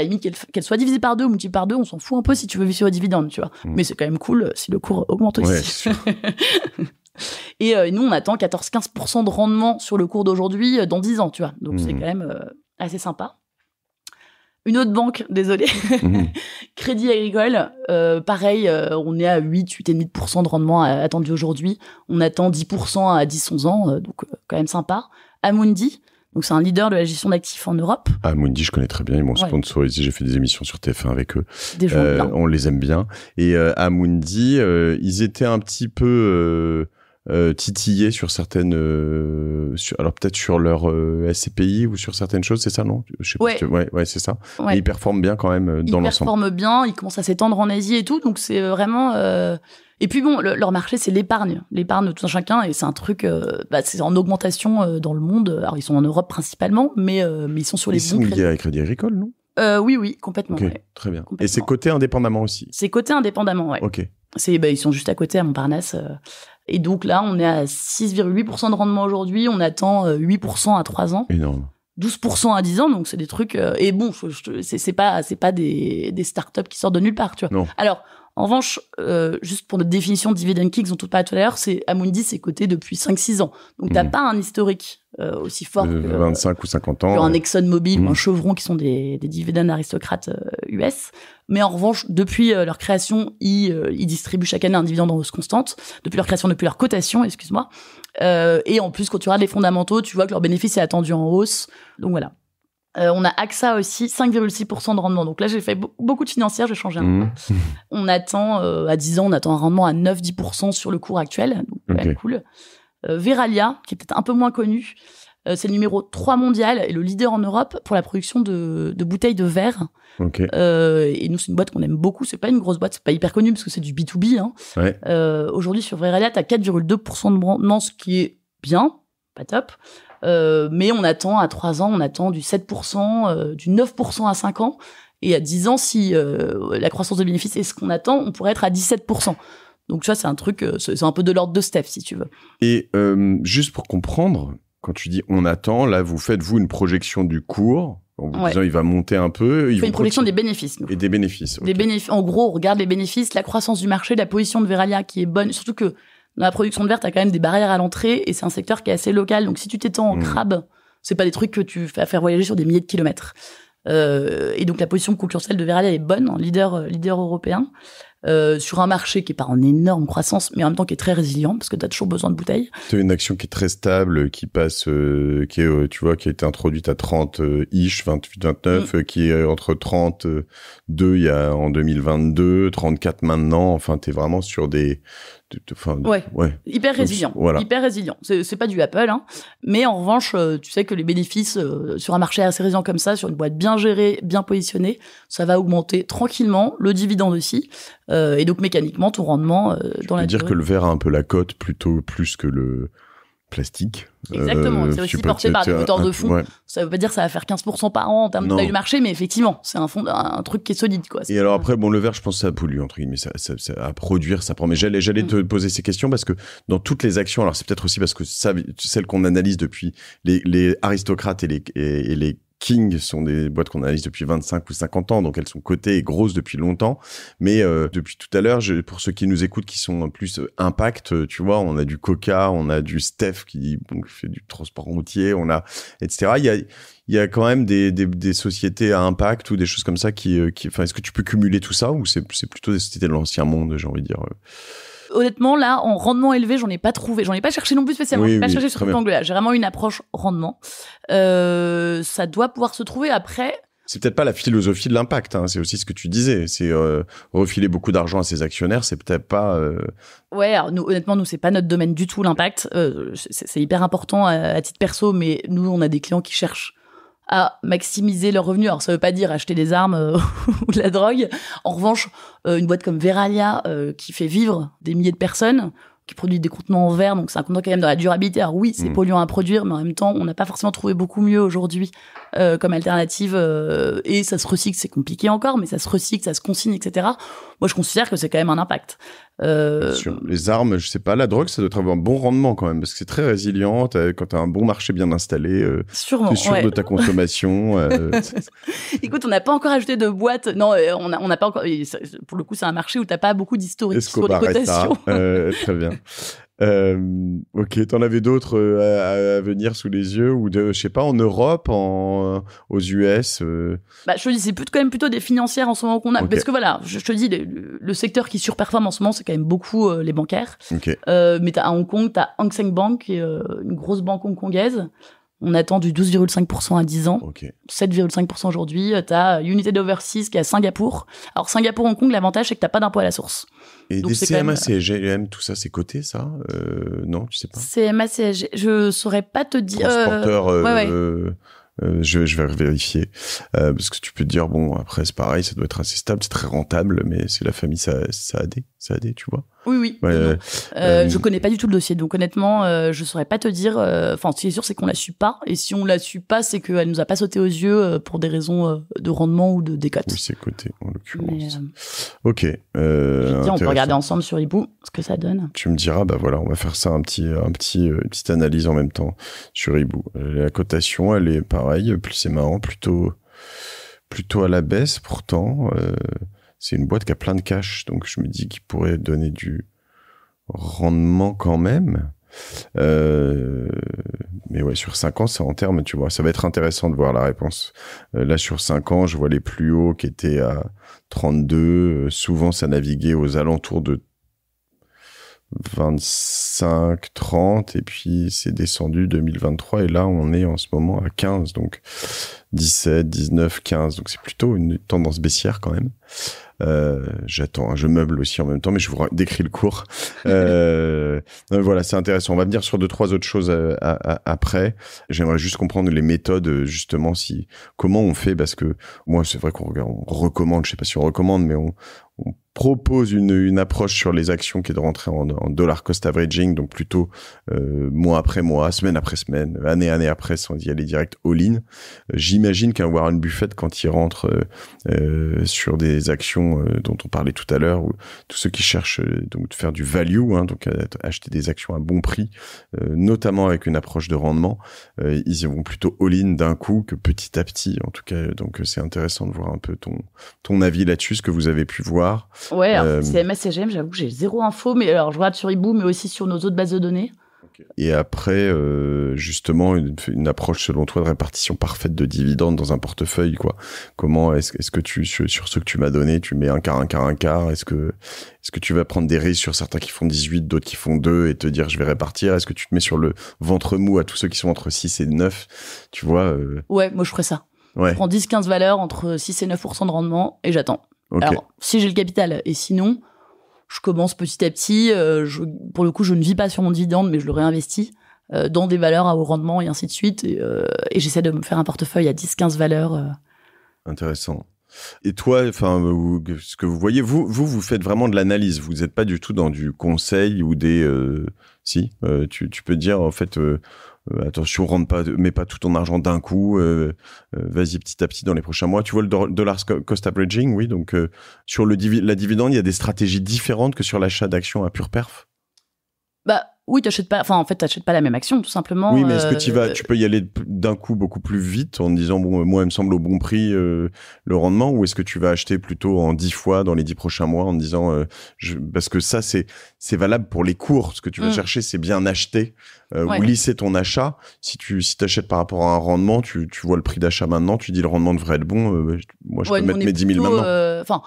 qu'elle soit divisée par deux ou multipliée par deux, on s'en fout un peu si tu veux vivre sur les dividendes, tu vois.
Mm.
Mais c'est quand même cool si le cours augmente aussi.
Ouais. [laughs]
Et euh, nous, on attend 14-15% de rendement sur le cours d'aujourd'hui euh, dans 10 ans, tu vois. Donc, c'est
Mhm.
quand même euh, assez sympa. Une autre banque, désolé,
Mhm. [laughs]
Crédit Agricole, euh, pareil, euh, on est à 8, 8,5% de rendement euh, attendu aujourd'hui. On attend 10% à 10-11 ans, euh, donc quand même sympa. Amundi, donc c'est un leader de la gestion d'actifs en Europe.
Ah, Mundi, je connais très bien. Ils m'ont
Ouais.
sponsorisé. J'ai fait des émissions sur TF1 avec eux.
Des gens bien.
on les aime bien. Et Amundi, ils étaient un petit peu euh, titillés sur certaines, euh, sur- alors peut-être sur leur euh, SCPI ou sur certaines choses, c'est ça, non? Je sais pas
Ouais.
si tu- ouais, ouais, c'est ça.
Ouais.
Et ils performent bien quand même euh, dans
ils
l'ensemble.
performent bien, ils commencent à s'étendre en Asie et tout, donc c'est euh, vraiment. euh, Et puis bon, le- leur marché c'est l'épargne, l'épargne de tout un chacun, et c'est un truc, bah, c'est en augmentation dans le monde. Alors ils sont en Europe principalement, mais euh, mais ils sont sur les
Ils sont liés
crédits.
à Crédit Agricole, non?
Euh, oui, oui, complètement.
Très bien. Et c'est coté indépendamment aussi?
C'est coté indépendamment, ouais.
Ok.
C'est, bah, ils sont juste à côté à Montparnasse. Euh. Et donc là, on est à 6,8% de rendement aujourd'hui. On attend euh, 8% à 3 ans,
Énorme.
12% à 10 ans. Donc c'est des trucs. euh, et bon, c'est pas, c'est pas des, des startups qui sortent de nulle part, tu vois.
Non.
Alors, en revanche, euh, juste pour notre définition de dividend kick dont on parlait tout à l'heure, c'est Amundi, c'est coté depuis 5-6 ans. Donc t'as
Mhm.
pas un historique euh, aussi fort
De
que,
25 ou 50
que
ans.
un ExxonMobil ou
Mhm.
un Chevron qui sont des, des dividendes aristocrates euh, US. Mais en revanche, depuis euh, leur création, ils, euh, ils distribuent chaque année un dividende en hausse constante. Depuis leur création, depuis leur cotation, excuse-moi. Euh, et en plus, quand tu regardes les fondamentaux, tu vois que leur bénéfice est attendu en hausse. Donc voilà. Euh, on a AXA aussi, 5,6% de rendement. Donc là, j'ai fait be- beaucoup de financières, j'ai changé un
Mhm.
on attend, euh, à 10 ans, on attend un rendement à 9-10% sur le cours actuel. Donc, même cool. Veralia, qui est peut-être un peu moins connu, c'est le numéro 3 mondial et le leader en Europe pour la production de, de bouteilles de verre. et nous, c'est une boîte qu'on aime beaucoup. C'est pas une grosse boîte, c'est pas hyper connu parce que c'est du B2B. Hein. Aujourd'hui, sur Veralia, tu as 4,2% de rendement, ce qui est bien, pas top. Euh, mais on attend à 3 ans, on attend du 7%, euh, du 9% à 5 ans. Et à 10 ans, si euh, la croissance de bénéfices est ce qu'on attend, on pourrait être à 17%. Donc ça, c'est un truc, c'est un peu de l'ordre de Steph, si tu veux.
Et juste pour comprendre, quand tu dis on attend, là, vous faites, vous, une projection du cours en vous disant il va monter un peu.
Il fait une projection des bénéfices.
Et des bénéfices.
Des bénéfices. En gros, on regarde les bénéfices, la croissance du marché, la position de Veralia qui est bonne. Surtout que dans la production de verre, t'as quand même des barrières à l'entrée et c'est un secteur qui est assez local. Donc si tu t'étends en mmh. crabe, c'est pas des trucs que tu fais faire voyager sur des milliers de kilomètres. Euh, et donc la position concurrentielle de Veralia est bonne, leader euh, leader européen. Euh, sur un marché qui est pas en énorme croissance, mais en même temps qui est très résilient parce que tu as toujours besoin de bouteilles.
C'est une action qui est très stable, qui passe, euh, qui est, tu vois, qui a été introduite à 30 ish, 28, 29, qui est entre 32 il y a en 2022, 34 maintenant. Enfin, tu es vraiment sur des,
ouais. ouais. Hyper résilient. voilà. Hyper résilient. C'est pas du Apple, hein. Mais en revanche, tu sais que les bénéfices sur un marché assez résilient comme ça, sur une boîte bien gérée, bien positionnée, ça va augmenter tranquillement. Le dividende aussi. Euh, et donc mécaniquement, ton rendement euh, dans la
dire que le verre a un peu la cote plutôt plus que le plastique.
Exactement, euh, c'est aussi porté par des moteurs de fond. Ça veut pas dire que ça va faire 15% par an en termes de taille du marché, mais effectivement, c'est un fond, un, truc qui est solide, quoi.
Et alors après, bon, le verre, je pense que ça pollue, entre guillemets, ça, ça, ça, à produire, ça prend. Mais j'allais, j'allais te mm. poser ces questions parce que dans toutes les actions, alors c'est peut-être aussi parce que ça, celles qu'on analyse depuis les, les aristocrates et les, et les King sont des boîtes qu'on analyse depuis 25 ou 50 ans, donc elles sont cotées et grosses depuis longtemps. Mais euh, depuis tout à l'heure, pour ceux qui nous écoutent, qui sont plus euh, impact, euh, tu vois, on a du Coca, on a du Steph qui fait du transport routier, on a etc. Il y a il y a quand même des, des, des, sociétés à impact ou des choses comme ça qui, qui enfin, est-ce que tu peux cumuler tout ça ou c'est plutôt des sociétés de l'ancien monde, j'ai envie de dire
honnêtement, là, en rendement élevé, j'en ai pas trouvé. J'en ai pas cherché non plus spécialement. Oui, pas cherché sur cet angle-là. J'ai vraiment une approche rendement. Euh, ça doit pouvoir se trouver après.
C'est peut-être pas la philosophie de l'impact, hein. c'est aussi ce que tu disais. C'est euh, refiler beaucoup d'argent à ses actionnaires, c'est peut-être pas. Euh...
Ouais, alors nous, honnêtement, nous c'est pas notre domaine du tout l'impact. C'est hyper important à, à, titre perso, mais nous on a des clients qui cherchent à maximiser leurs revenus. Alors ça veut pas dire acheter des armes euh, [laughs] ou de la drogue. En revanche, euh, une boîte comme Veralia euh, qui fait vivre des milliers de personnes, qui produit des contenants en verre, donc c'est un contenant quand même dans la durabilité. Alors oui, c'est mm. polluant à produire, mais en même temps, on n'a pas forcément trouvé beaucoup mieux aujourd'hui euh, comme alternative. Euh, et ça se recycle, c'est compliqué encore, mais ça se recycle, ça se consigne, etc. Moi, je considère que c'est quand même un impact.
Euh... Sur les armes, je sais pas, la drogue, ça doit avoir un bon rendement quand même, parce que c'est très résilient. quand tu as un bon marché bien installé, euh,
Sûrement,
sûr de ta consommation. [laughs] euh... [laughs]
Écoute, on n'a pas encore ajouté de boîte. Non, euh, on n'a on a pas encore. Pour le coup, c'est un marché où t'as pas beaucoup d'historique sur les cotations. [laughs]
très bien. Euh, ok, t'en avais d'autres euh, à, venir sous les yeux ou de, je sais pas, en Europe, en, aux US. Euh...
Bah, je te dis, c'est quand même plutôt des financières en ce moment qu'on a, parce que voilà, je, te dis, le, secteur qui surperforme en ce moment, c'est quand même beaucoup euh, les bancaires.
Okay.
Euh, mais t'as à Hong Kong, t'as Hang Seng Bank, qui est une grosse banque hongkongaise. On attend du 12,5% à 10 ans. 7,5% aujourd'hui. Tu as United Overseas qui est à Singapour. Alors Singapour, Hong Kong, l'avantage c'est que t'as pas d'impôt à la source.
Et des CMA, CSG, tout ça, c'est coté ça euh, Non, tu sais pas?
CMA, CSG, je saurais pas te dire.
Transporteur, euh, ouais, ouais. Euh, euh, je, je, vais vérifier euh, parce que tu peux te dire bon après c'est pareil ça doit être assez stable c'est très rentable mais c'est la famille ça ça a des ça a des tu vois?
Oui oui euh, euh, je connais pas du tout le dossier donc honnêtement euh, je saurais pas te dire enfin ce qui est sûr c'est qu'on l'a su pas et si on l'a su pas c'est qu'elle nous a pas sauté aux yeux pour des raisons de rendement ou de décote.
Oui c'est coté en l'occurrence. Ok
on peut regarder ensemble sur Hibou ce que ça donne.
Tu me diras bah voilà on va faire ça un petit un petit une petite analyse en même temps sur Hibou. La cotation elle est pas pareil, plus c'est marrant, plutôt plutôt à la baisse pourtant. Euh, c'est une boîte qui a plein de cash, donc je me dis qu'il pourrait donner du rendement quand même. Euh, mais ouais, sur 5 ans, c'est en termes, tu vois, ça va être intéressant de voir la réponse. Euh, là, sur 5 ans, je vois les plus hauts qui étaient à 32. souvent, ça naviguait aux alentours de 25, 30, et puis c'est descendu 2023, et là on est en ce moment à 15, donc 17, 19, 15, donc c'est plutôt une tendance baissière quand même. Euh, J'attends, je meuble aussi en même temps, mais je vous décris le cours. [laughs] Euh, voilà, c'est intéressant. On va venir sur deux trois autres choses euh, après. J'aimerais juste comprendre les méthodes, justement, si comment on fait, parce que moi, c'est vrai qu'on on recommande, je sais pas si on recommande, mais on, on propose une, approche sur les actions qui est de rentrer en, dollar cost averaging, donc plutôt euh, mois après mois, semaine après semaine, année année après, sans y aller direct all-in. Euh, j'imagine qu'un Warren Buffett, quand il rentre euh, sur des actions dont on parlait tout à l'heure, ou tous ceux qui cherchent donc de faire du value, hein, donc acheter des actions à bon prix, notamment avec une approche de rendement, ils vont plutôt all-in d'un coup que petit à petit. En tout cas, donc c'est intéressant de voir un peu ton ton avis là-dessus, ce que vous avez pu voir.
Ouais, euh, c'est MSCGM, j'avoue que j'ai zéro info, mais alors je regarde sur Ibou, mais aussi sur nos autres bases de données.
Et après, euh, justement, une, une, approche selon toi de répartition parfaite de dividendes dans un portefeuille, quoi. Comment est-ce est que tu sur, sur ce que tu m'as donné, tu mets un quart, un quart, un quart? Est-ce que est-ce que tu vas prendre des risques sur certains qui font 18, d'autres qui font 2 et te dire je vais répartir? Est-ce que tu te mets sur le ventre mou à tous ceux qui sont entre 6 et 9 Tu vois euh...
Ouais, moi je ferais ça. Ouais. Je prends 10-15 valeurs entre 6 et 9% de rendement et j'attends. Alors, si j'ai le capital, et sinon, je commence petit à petit. Euh, je, pour le coup, je ne vis pas sur mon dividende, mais je le réinvestis euh, dans des valeurs à haut rendement et ainsi de suite. Et, euh, et j'essaie de me faire un portefeuille à 10-15 valeurs.
Intéressant. Et toi, enfin, ce que vous voyez, vous, vous, vous faites vraiment de l'analyse. Vous n'êtes pas du tout dans du conseil ou des. Si, tu, tu peux dire en fait attention, rentre pas, mets pas tout ton argent d'un coup, euh, euh, vas-y petit à petit dans les prochains mois. Tu vois le dollar cost averaging, oui. Donc sur le la dividende, il y a des stratégies différentes que sur l'achat d'actions à pure perf.
Bah oui, t'achètes pas. Enfin, en fait, t'achètes pas la même action, tout simplement.
Oui, mais est-ce que tu vas, tu peux y aller d'un coup beaucoup plus vite en disant bon, moi, il me semble au bon prix le rendement, ou est-ce que tu vas acheter plutôt en dix fois dans les dix prochains mois en disant je, parce que ça c'est c'est valable pour les cours. Ce que tu vas mm. chercher, c'est bien acheter euh, ou lisser ton achat. Si tu si t'achètes par rapport à un rendement, tu, tu vois le prix d'achat maintenant, tu dis le rendement devrait être bon. Euh, moi, je peux mettre mes 10 000 maintenant.
Euh, enfin,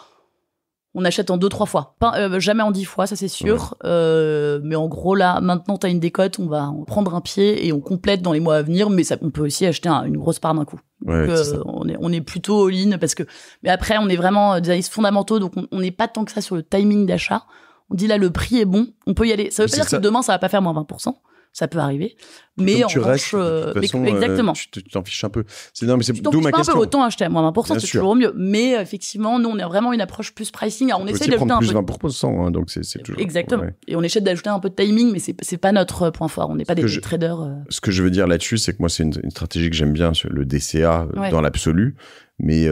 on achète en deux trois fois, Pas, jamais en dix fois, ça c'est sûr. mais en gros là, maintenant t'as une décote, on va prendre un pied et on complète dans les mois à venir. Mais ça, on peut aussi acheter une grosse part d'un coup. Donc, on est on est plutôt all-in parce que. Mais après, on est vraiment des analystes fondamentaux, donc on n'est pas tant que ça sur le timing d'achat. On dit là le prix est bon, on peut y aller. Ça veut pas dire que demain ça va pas faire moins 20% ça peut arriver. Mais en revanche, euh, exactement.
tu t'en fiches un peu. C'est non, mais c'est
d'où
ma question.
Un peu, autant acheter à moins 20%, c'est toujours mieux. Mais euh, effectivement, nous, on a vraiment une approche plus pricing. Alors, on, essaie d'ajouter un
plus peu. 20%, hein, donc c'est toujours.
Exactement. Et on essaie d'ajouter un peu de timing, mais c'est c'est pas notre euh, point fort. On n'est pas des, traders.
Ce que je veux dire là-dessus, c'est que moi, c'est une, une, stratégie que j'aime bien, le DCA dans l'absolu. Mais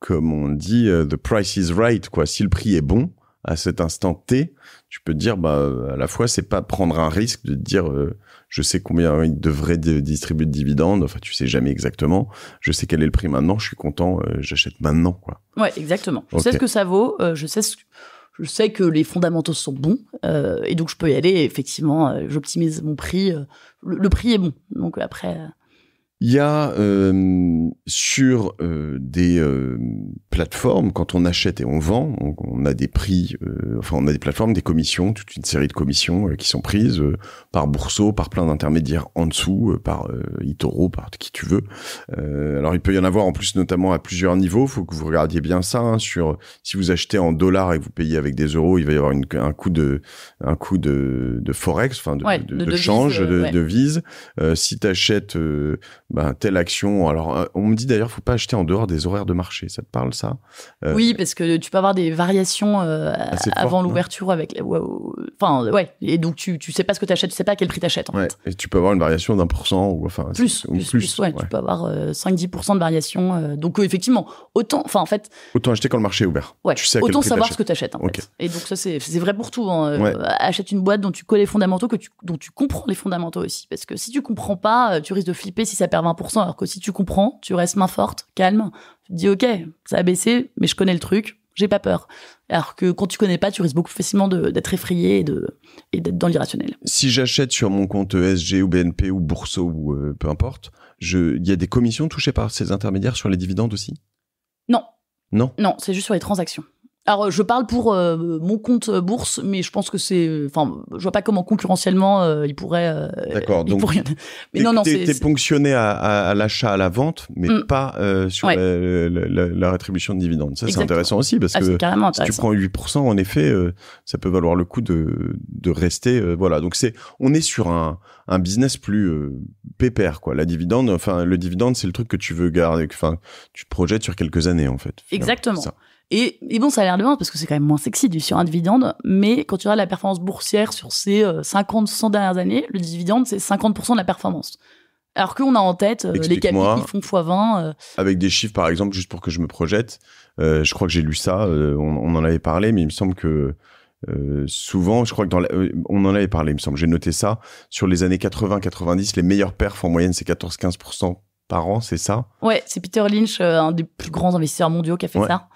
comme on dit, the price is right, quoi. Si le prix est bon à cet instant T, tu peux te dire, bah, à la fois, c'est pas prendre un risque de te dire, euh, je sais combien il devrait distribuer de dividendes. Enfin, tu sais jamais exactement. Je sais quel est le prix maintenant. Je suis content. Euh, j'achète maintenant, quoi.
Ouais, exactement. Je sais ce que ça vaut. Euh, je sais ce je sais que les fondamentaux sont bons et donc je peux y aller. Effectivement, j'optimise mon prix. Le, prix est bon. Donc après.
Il y a euh, sur euh, des euh, plateformes, quand on achète et on vend, on, a des prix, euh, enfin on a des plateformes, des commissions, toute une série de commissions euh, qui sont prises par Bourseau, par plein d'intermédiaires en dessous, par Itoro, par qui tu veux. alors il peut y en avoir en plus notamment à plusieurs niveaux. Faut que vous regardiez bien ça. Hein, sur si vous achetez en dollars et que vous payez avec des euros, il va y avoir une, un coût de un coût de, de forex, enfin de, de, de, change, de devise. si tu achètes ben, telle action. Alors, euh, on me dit d'ailleurs, faut pas acheter en dehors des horaires de marché. Ça te parle ça?
Euh, Oui, parce que tu peux avoir des variations euh, avant l'ouverture avec. Enfin, ouais. Et donc tu tu sais pas ce que tu achètes, tu sais pas à quel prix t'achètes en fait.
Et tu peux avoir une variation d'un pour cent ou enfin
plus, plus, plus, ouais, Tu peux avoir 5-10% de variation. donc effectivement, autant, enfin en fait.
Autant acheter quand le marché est ouvert.
Ouais. Tu sais autant savoir ce que tu achètes. En fait. Et donc ça c'est c'est vrai pour tout. Hein. Achète une boîte dont tu connais les fondamentaux, que tu dont tu comprends les fondamentaux aussi, parce que si tu comprends pas, tu risques de flipper si ça perd 20%, alors que si tu comprends, tu restes main forte, calme, tu te dis ok, ça a baissé, mais je connais le truc, j'ai pas peur. Alors que quand tu connais pas, tu risques beaucoup facilement d'être effrayé et de et d'être dans l'irrationnel.
Si j'achète sur mon compte ESG ou BNP ou Bourseau ou euh, peu importe, il y a des commissions touchées par ces intermédiaires sur les dividendes aussi?
Non.
Non?
Non, c'est juste sur les transactions. Alors, je parle pour euh, mon compte bourse, mais je pense que c'est. Enfin, je vois pas comment concurrentiellement euh, il pourrait. euh,
D'accord, donc
pourrait- Mais non, non,
t'es
c'est.
t'es
c'est-
ponctionné à, à- à l'achat, à la vente, mais
Mm.
pas euh, sur
Ouais.
la, la- la- rétribution de dividendes. Ça, c'est intéressant aussi parce
Ah,
que si tu prends 8%, en effet, euh, ça peut valoir le coup de, de rester. euh, voilà, donc c'est, on est sur un, un business plus euh, pépère, quoi. La dividende, enfin, le dividende, c'est le truc que tu veux garder. Enfin, tu te projettes sur quelques années, en fait.
Exactement.
Ça.
Et, et bon, ça a l'air de bien parce que c'est quand même moins sexy du sur un dividende, mais quand tu regardes la performance boursière sur ces euh, 50, 100 dernières années, le dividende, c'est 50% de la performance. Alors qu'on a en tête euh, les
Explique-moi.
qui font x20. euh,
Avec des chiffres, par exemple, juste pour que je me projette, euh, je crois que j'ai lu ça, euh, on, on en avait parlé, mais il me semble que euh, souvent, je crois que dans la- euh, on en avait parlé, il me semble, j'ai noté ça, sur les années 80-90, les meilleurs perfs en moyenne, c'est 14-15% par an, c'est ça?
Ouais, c'est Peter Lynch, euh, un des plus grands investisseurs mondiaux, qui a fait
Ouais.
ça.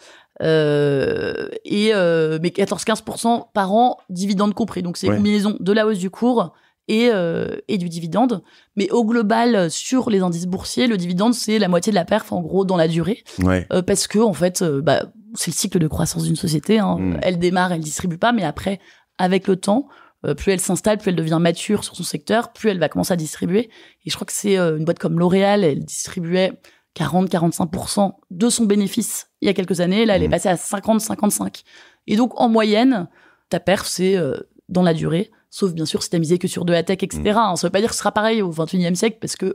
Euh, et euh, mais 14-15% par an, dividende compris. Donc c'est une combinaison de la hausse du cours et, euh, et du dividende. Mais au global, sur les indices boursiers, le dividende, c'est la moitié de la perf, en gros, dans la durée.
Ouais.
Euh, parce que en fait, euh, bah, c'est le cycle de croissance d'une société. Hein.
Mm.
Elle démarre, elle distribue pas, mais après, avec le temps, euh, plus elle s'installe, plus elle devient mature sur son secteur, plus elle va commencer à distribuer. Et je crois que c'est une boîte comme L'Oréal, elle distribuait 40-45% de son bénéfice il y a quelques années. Là, elle est
Mm.
passée à 50-55. Et donc, en moyenne, ta perf, c'est euh, dans la durée. Sauf bien sûr si t'as misé que sur de la tech, etc.
Mm.
Hein. Ça veut pas dire que ce sera pareil au 21e siècle parce que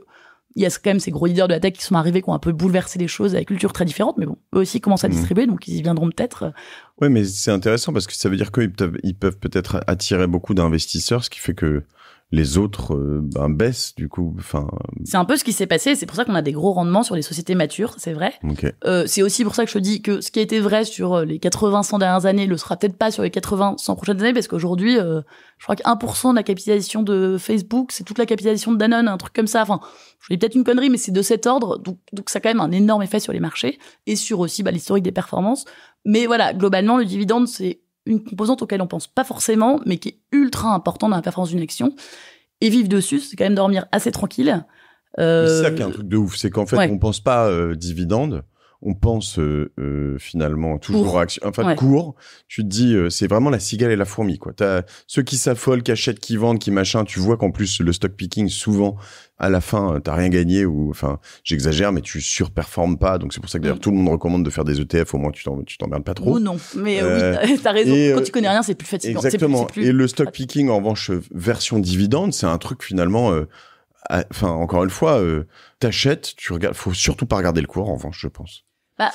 il y a quand même ces gros leaders de la tech qui sont arrivés, qui ont un peu bouleversé les choses avec culture très différente, mais bon, eux aussi commencent à
Mhm.
distribuer, donc ils y viendront peut-être.
Ouais, mais c'est intéressant parce que ça veut dire qu'ils peuvent, ils peuvent peut-être attirer beaucoup d'investisseurs, ce qui fait que les autres euh, ben, baissent, du coup. Enfin,
C'est un peu ce qui s'est passé, c'est pour ça qu'on a des gros rendements sur les sociétés matures, c'est vrai. Euh, c'est aussi pour ça que je dis que ce qui a été vrai sur euh, les 80-100 dernières années le sera peut-être pas sur les 80-100 prochaines années, parce qu'aujourd'hui, euh, je crois que 1% de la capitalisation de Facebook, c'est toute la capitalisation de Danone, un truc comme ça. Enfin, je dis peut-être une connerie, mais c'est de cet ordre, donc, donc ça a quand même un énorme effet sur les marchés et sur aussi bah, l'historique des performances. Mais voilà, globalement, le dividende, c'est une composante auquel on pense pas forcément, mais qui est ultra importante dans la performance d'une action. Et vivre dessus, c'est quand même dormir assez tranquille. Euh,
C'est ça qui est un truc de ouf, c'est qu'en fait,
ouais.
on pense pas euh, dividende, on pense euh, euh, finalement toujours
Cours.
action, enfin
Ouais.
cours. Tu te dis, euh, c'est vraiment la cigale et la fourmi, quoi. T'as ceux qui s'affolent, qui achètent, qui vendent, qui machin. Tu vois qu'en plus le stock picking, souvent à la fin, euh, t'as rien gagné ou, enfin, j'exagère, mais tu surperformes pas. Donc c'est pour ça que d'ailleurs
Mm.
tout le monde recommande de faire des ETF, au moins tu t'emmerdes pas trop.
Ou non, mais euh, oui, [laughs] t'as raison.
et,
Quand tu connais rien, c'est plus fatigant. Plus-
Exactement.
c'est plus-
Et le stock picking, en revanche, version dividende, c'est un truc finalement. euh, à- Enfin, encore une fois, euh, t'achètes, tu regardes. Faut surtout pas regarder le cours, en revanche, je pense.
Bah,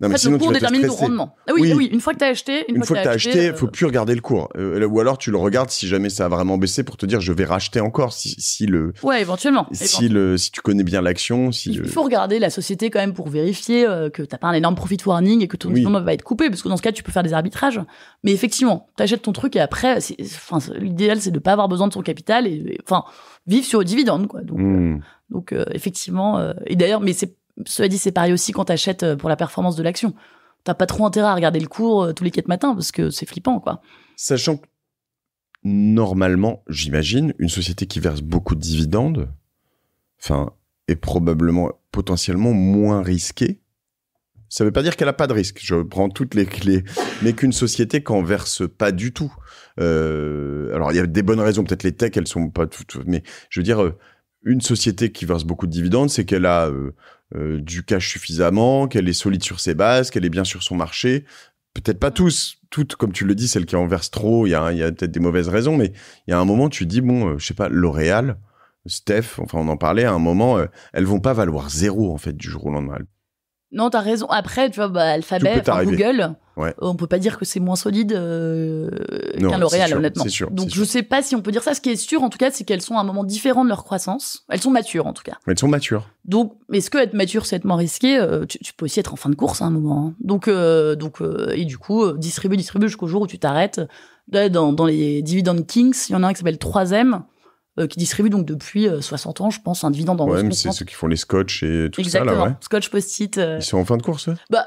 non,
en
mais
fait, le
tu
cours détermine le
stresser.
rendement. Ah oui,
Oui.
oui, une fois que t'as acheté, une,
Une fois que t'as acheté,
euh,
faut plus regarder le cours. Euh, ou alors tu le regardes si jamais ça a vraiment baissé pour te dire je vais racheter encore si, si le
Ouais, éventuellement.
si le si tu connais bien l'action si
Il
le-
faut regarder la société quand même pour vérifier euh, que t'as pas un énorme profit warning et que ton
Oui.
dividende va être coupé, parce que dans ce cas, tu peux faire des arbitrages. Mais effectivement, t'achètes ton truc et après, enfin, l'idéal, c'est de pas avoir besoin de son capital et, enfin, vivre sur le dividende, quoi. Donc, euh,
Hmm.
donc euh, effectivement, euh, et d'ailleurs, mais c'est, cela dit, c'est pareil aussi quand t'achètes euh, pour la performance de l'action. T'as pas trop intérêt à regarder le cours euh, tous les quatre matins parce que c'est flippant, quoi.
Sachant que normalement, j'imagine, une société qui verse beaucoup de dividendes, enfin, est probablement potentiellement moins risquée. Ça veut pas dire qu'elle a pas de risque. Je prends toutes les clés, mais qu'une société qu'en verse pas du tout. Euh, alors il y a des bonnes raisons. Peut-être les techs, elles sont pas toutes, mais je veux dire, une société qui verse beaucoup de dividendes, c'est qu'elle a euh, du cash suffisamment, qu'elle est solide sur ses bases, qu'elle est bien sur son marché. Peut-être pas tous, toutes, comme tu le dis, celles qui en versent trop, il y a, a peut-être des mauvaises raisons, mais il y a un moment, tu dis, bon, euh, je sais pas, L'Oréal, Steph, enfin, on en parlait à un moment, euh, elles vont pas valoir zéro, en fait, du jour au lendemain.
Non, t'as raison. Après, tu vois, bah, Alphabet, enfin. Google,
Ouais.
on peut pas dire que c'est moins solide euh, qu'un L'Oréal, honnêtement.
c'est sûr,
Donc, je sais pas si on peut dire ça. Ce qui est sûr, en tout cas, c'est qu'elles sont à un moment différent de leur croissance. Elles sont matures, en tout cas.
Elles sont matures.
Donc, est-ce que être mature, c'est être moins risqué Euh, tu, tu peux aussi être en fin de course à un moment. hein. Donc, euh, donc, euh, et du coup, distribuer, distribuer jusqu'au jour où tu t'arrêtes. Dans, dans les dividend kings, il y en a un qui s'appelle Troisième, euh, qui distribue donc depuis euh, 60 ans, je pense, un dividende en
ouais, mais c'est ceux qui font les scotch et tout
Exactement.
ça, là, ouais.
Scotch post-it. euh,
Ils sont en fin de course, eux?
Bah,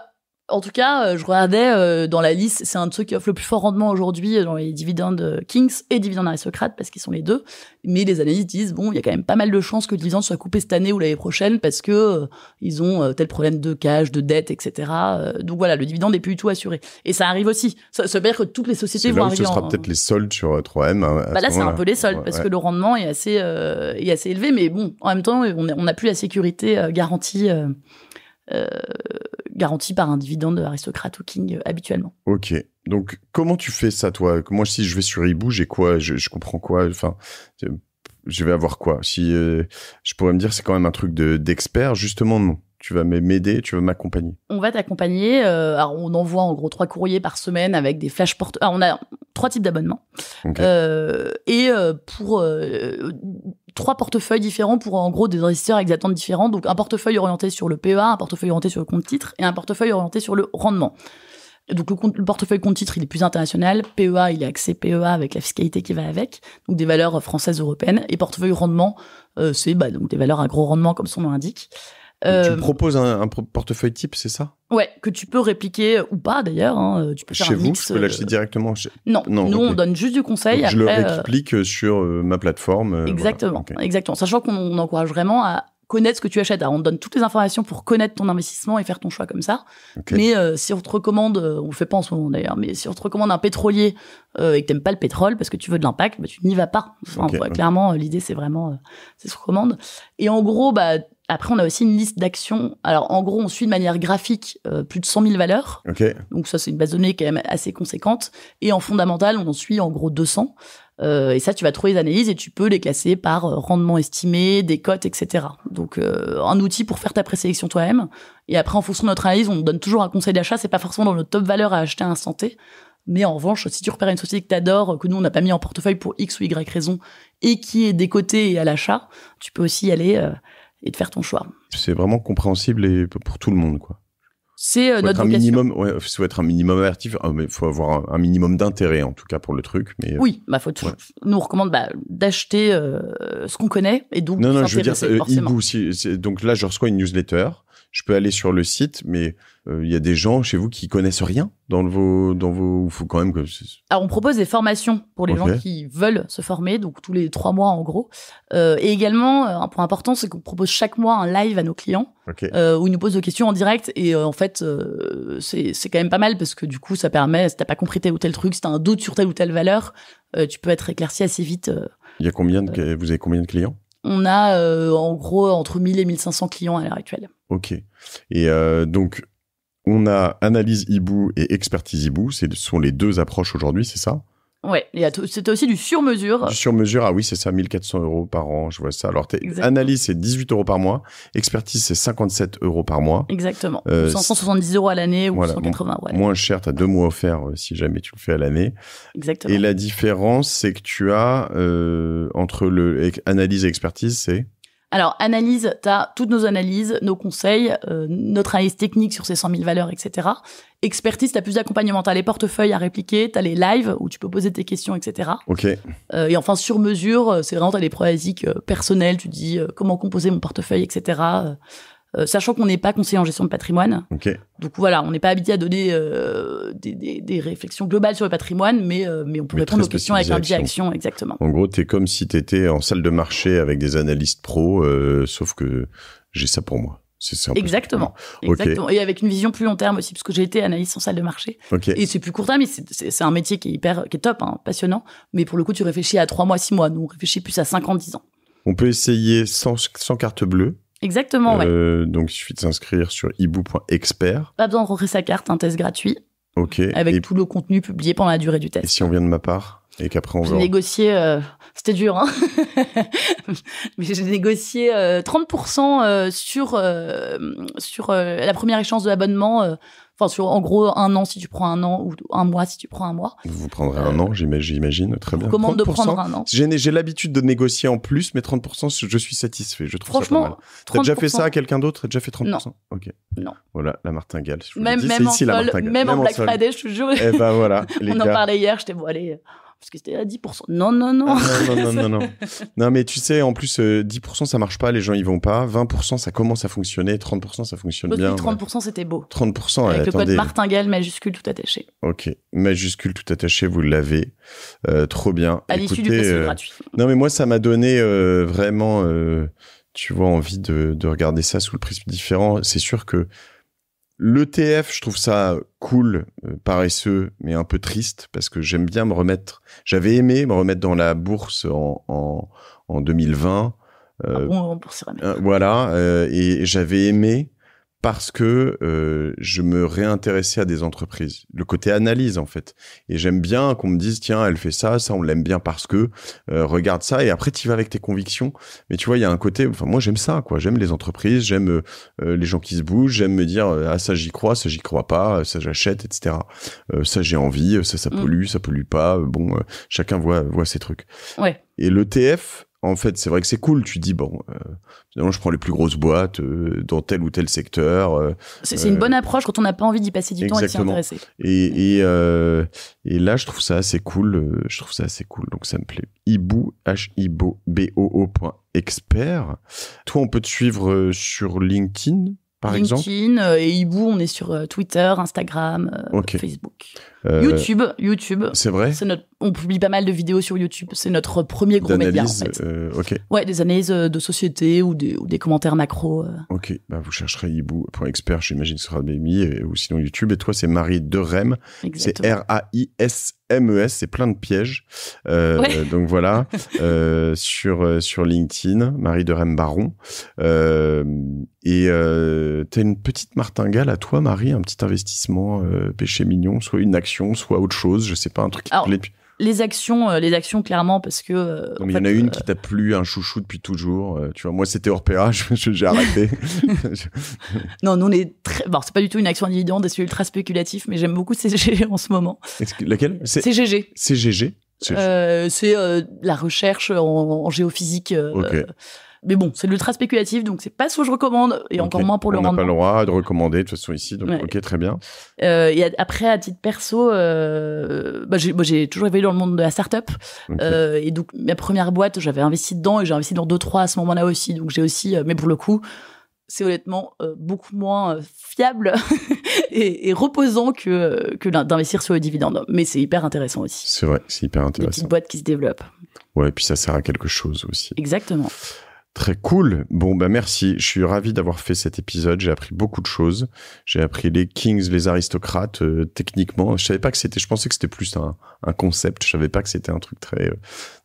En tout cas, euh, je regardais euh, dans la liste, c'est un de ceux qui offre le plus fort rendement aujourd'hui euh, dans les dividendes Kings et dividendes aristocrates parce qu'ils sont les deux. Mais les analystes disent bon, il y a quand même pas mal de chances que le dividende soit coupé cette année ou l'année prochaine parce que ils ont tel problème de cash, de dette, etc. donc voilà, le dividende est plus du tout assuré. Et ça arrive aussi. Ça, ça veut dire que toutes les sociétés vont arriver.
Ce sera peut-être les soldes sur 3M.
Hein, bah là, c'est un peu les soldes parce que le rendement est assez est assez élevé, mais bon, en même temps, on n'a plus la sécurité garantie. Euh, garanti par un dividende aristocrate ou king euh, habituellement.
Ok. Donc, comment tu fais ça, toi? Moi, si je vais sur Hibou, j'ai quoi? Je, comprends quoi? Enfin, je vais avoir quoi? Si euh, je pourrais me dire, c'est quand même un truc de d'expert. Justement, non. Tu vas m'aider, tu vas m'accompagner.
On va t'accompagner. alors, on envoie en gros trois courriers par semaine avec des flash portes. Alors, on a trois types d'abonnements. et pour trois portefeuilles différents pour en gros des investisseurs avec des attentes différentes. Donc un portefeuille orienté sur le PEA, un portefeuille orienté sur le compte titre et un portefeuille orienté sur le rendement. Donc le, portefeuille compte titre, il est plus international. PEA, il est axé PEA avec la fiscalité qui va avec, donc des valeurs françaises européennes. Et portefeuille rendement, euh, c'est bah, donc des valeurs à gros rendement comme son nom l'indique.
Euh, tu me proposes un, portefeuille type, c'est ça?
Ouais, que tu peux répliquer ou pas d'ailleurs. Hein, euh, tu peux
faire
Chez
un
vous, mix,
je peux l'acheter directement.
Non, nous on donne juste du conseil.
je le réplique sur ma plateforme.
Exactement, exactement. Sachant qu'on encourage vraiment à connaître ce que tu achètes. Alors, on te donne toutes les informations pour connaître ton investissement et faire ton choix comme ça. Mais euh, si on te recommande, euh, on le fait pas en ce moment d'ailleurs, mais si on te recommande un pétrolier euh, et que t'aimes pas le pétrole parce que tu veux de l'impact, bah, tu n'y vas pas. Clairement, l'idée c'est vraiment, c'est ce qu'on recommande. Et en gros, bah après, on a aussi une liste d'actions. Alors, en gros, on suit de manière graphique plus de 100 000 valeurs. Donc, ça, c'est une base de données quand même assez conséquente. Et en fondamental, on en suit en gros 200. Euh, et ça, tu vas trouver les analyses et tu peux les classer par euh, rendement estimé, des cotes, etc. Donc, euh, un outil pour faire ta présélection toi-même. Et après, en fonction de notre analyse, on donne toujours un conseil d'achat. C'est pas forcément dans notre top valeur à acheter à un santé. Mais en revanche, si tu repères une société que tu adores, que nous, on n'a pas mis en portefeuille pour X ou Y raison, et qui est décotée et à l'achat, tu peux aussi y aller et te faire ton choix.
C'est vraiment compréhensible et pour tout le monde, quoi.
C'est euh, notre
un minimum, ouais, faut être un minimum actif, ah, mais faut avoir un, minimum d'intérêt en tout cas pour le truc. Mais
euh, oui, bah faut nous on recommande bah, d'acheter euh, ce qu'on connaît et donc
non non, je veux dire, Ibou, si, donc là je reçois une newsletter je peux aller sur le site, mais euh, il y a des gens chez vous qui connaissent rien dans vos dans vos. Faut quand même que.
Alors on propose des formations pour les gens qui veulent se former, donc tous les trois mois en gros. Euh, et également euh, un point important, c'est qu'on propose chaque mois un live à nos clients euh, où ils nous posent des questions en direct. Et en fait, c'est c'est quand même pas mal parce que du coup ça permet, si t'as pas compris tel ou tel truc, si t'as un doute sur telle ou telle valeur, tu peux être éclairci assez vite.
il y a combien de vous avez combien de clients?
On a en gros entre 1000 et 1500 clients à l'heure actuelle.
Ok. Et euh, donc, on a analyse hibou et expertise hibou. Ce sont les deux approches aujourd'hui, c'est ça?
Ouais, c'était aussi du sur-mesure.
Du sur-mesure, ah oui, c'est ça, 1400 euros par an, je vois ça. Alors, analyse, c'est 18 euros par mois. Expertise, c'est 57 euros par mois.
Exactement. Euh, 170 euros à l'année ou 180, ouais.
Moins cher, t'as deux mois offerts euh, si jamais tu le fais à l'année.
Exactement.
Et la différence, c'est que tu as, euh, entre le analyse et expertise, c'est?
Alors, analyse, tu as toutes nos analyses, nos conseils, euh, notre analyse technique sur ces 100 000 valeurs, etc. Expertise, tu as plus d'accompagnement, tu as les portefeuilles à répliquer, tu as les lives où tu peux poser tes questions, etc.
Ok.
Euh, et enfin, sur mesure, euh, c'est vraiment, tu as des problématiques personnelles, tu dis comment composer mon portefeuille, etc. Euh, sachant qu'on n'est pas conseiller en gestion de patrimoine. Donc voilà, on n'est pas habitué à donner euh, des, des, des, réflexions globales sur le patrimoine, mais, euh, mais on peut répondre aux questions avec un biais action, exactement.
En gros, tu es comme si tu étais en salle de marché avec des analystes pros, sauf que j'ai ça pour moi. C'est ça.
Exactement. Exactement. Et avec une vision plus long terme aussi, parce que j'ai été analyste en salle de marché. Et c'est plus court terme, mais c'est un métier qui est hyper, qui est top, hein, passionnant. Mais pour le coup, tu réfléchis à trois mois, six mois. Nous, on réfléchit plus à cinq ans, dix ans.
On peut essayer sans, sans carte bleue.
Exactement,
euh, Donc, il suffit de s'inscrire sur ibou.expert.
Pas besoin de rentrer sa carte, un test gratuit.
Ok.
Avec tout le contenu publié pendant la durée du test.
Et si on vient de ma part et qu'après on
J'ai négocié, euh, c'était dur, hein. [laughs] Mais j'ai négocié 30% euh, euh, sur euh, sur la première échéance de l'abonnement Enfin, sur en gros un an si tu prends un an ou un mois si tu prends un mois.
Vous prendrez un an, j'imagine, très bien.
Recommande de prendre un an.
J'ai l'habitude de négocier en plus, mais 30%, je suis satisfait. Je trouve
Franchement,
ça pas mal. déjà fait ça à quelqu'un d'autre? T'as déjà fait 30%
Non.
Ok.
Non.
Voilà, la martingale.
même, même, en,
ici,
même, en Black Friday, je te jure.
Eh ben voilà. [laughs]
On en parlait hier, j'étais bon, allez parce que c'était à 10%. Non, non, non.
Ah, non, non, non, non, non. [laughs] mais tu sais, en plus, 10% ça marche pas, les gens y vont pas. 20% ça commence à fonctionner. 30% ça fonctionne bien.
30% c'était beau.
30%,
Avec
attendez.
le code martingale majuscule tout attaché.
Ok, majuscule tout attaché, vous l'avez. trop bien.
À l'issue du précédent gratuit.
Non, mais moi, ça m'a donné vraiment, tu vois, envie de, de regarder ça sous le prisme différent. C'est sûr que L'ETF, je trouve ça cool, euh, paresseux, mais un peu triste parce que j'aime bien me remettre. J'avais aimé me remettre dans la bourse en, en, en 2020.
Euh, ah bon, remettre.
Euh, voilà, euh, et j'avais aimé parce que euh, je me réintéressais à des entreprises. Le côté analyse, en fait. Et j'aime bien qu'on me dise, tiens, elle fait ça, ça, on l'aime bien parce que, euh, regarde ça, et après, tu vas avec tes convictions. Mais tu vois, il y a un côté, enfin, moi, j'aime ça, quoi. J'aime les entreprises, j'aime euh, les gens qui se bougent, j'aime me dire, ah, ça, j'y crois, ça, j'y crois pas, ça, j'achète, etc. ça, j'ai envie, ça, ça mm. pollue, ça pollue pas. Bon, chacun voit, voit ses trucs.
Ouais.
Et l'ETF, en fait, c'est vrai que c'est cool. Tu dis bon, euh, finalement, je prends les plus grosses boîtes euh, dans tel ou tel secteur. Euh,
c'est une bonne approche quand on n'a pas envie d'y passer du temps et de s'y intéresser.
Et, et, et, là, je trouve ça assez cool. je trouve ça assez cool. Donc, ça me plaît. Ibou, h i b o expert. Toi, on peut te suivre sur LinkedIn? Par
LinkedIn
exemple
et Ibou, on est sur Twitter, Instagram, Facebook.
Euh,
YouTube, YouTube.
C'est vrai.
Notre, on publie pas mal de vidéos sur YouTube. C'est notre premier gros média en fait.
Euh.
Ouais, des analyses euh, de société ou des, ou des commentaires macro. Euh.
Ok, bah vous chercherez hibou.expert, j'imagine que ce sera ou sinon YouTube. Et toi, c'est Marie de Rem. C'est R-A-I-S. MES, c'est plein de pièges. Euh, ouais. [laughs] Donc voilà, euh, sur sur LinkedIn, Marie de Rem Baron. Euh, et euh, t'as une petite martingale à toi, Marie, un petit investissement péché mignon, soit une action soit autre chose, je sais pas, un truc qui te plaît.
Les actions, euh, les actions clairement parce que. Euh,
il y en a une euh, qui t'a plu, un chouchou depuis toujours. tu vois, moi c'était Orpea, [laughs] j'ai arrêté. [laughs]
non, nous on est très. Bon, c'est pas du tout une action dividende, c'est ultra spéculatif, mais j'aime beaucoup [laughs] CGG en ce moment.
laquelle?
CGG.
CGG.
c'est la recherche en, géophysique. Okay. Mais bon, c'est l'ultra spéculatif, donc c'est pas ce que je recommande, et encore moins pour le rendement.
On n'a pas le droit de recommander de toute façon ici, donc ok, très bien.
Euh, et après, à titre perso, euh, bah, j'ai toujours évolué dans le monde de la startup, euh, et donc ma première boîte, j'avais investi dedans, et j'ai investi dans deux trois à ce moment-là aussi, donc j'ai aussi, mais pour le coup, c'est honnêtement euh, beaucoup moins euh, fiable [laughs] et, et, reposant que, que d'investir sur le dividende. Mais c'est hyper intéressant aussi.
C'est vrai, c'est hyper intéressant.
Petites boîtes qui se développent.
Ouais, et puis ça sert à quelque chose aussi.
Exactement.
Très cool. Bon, bah merci. Je suis ravi d'avoir fait cet épisode. J'ai appris beaucoup de choses. J'ai appris les kings, les aristocrates, euh, techniquement. Je savais pas que c'était, je pensais que c'était plus un, un, concept. Je savais pas que c'était un truc très euh,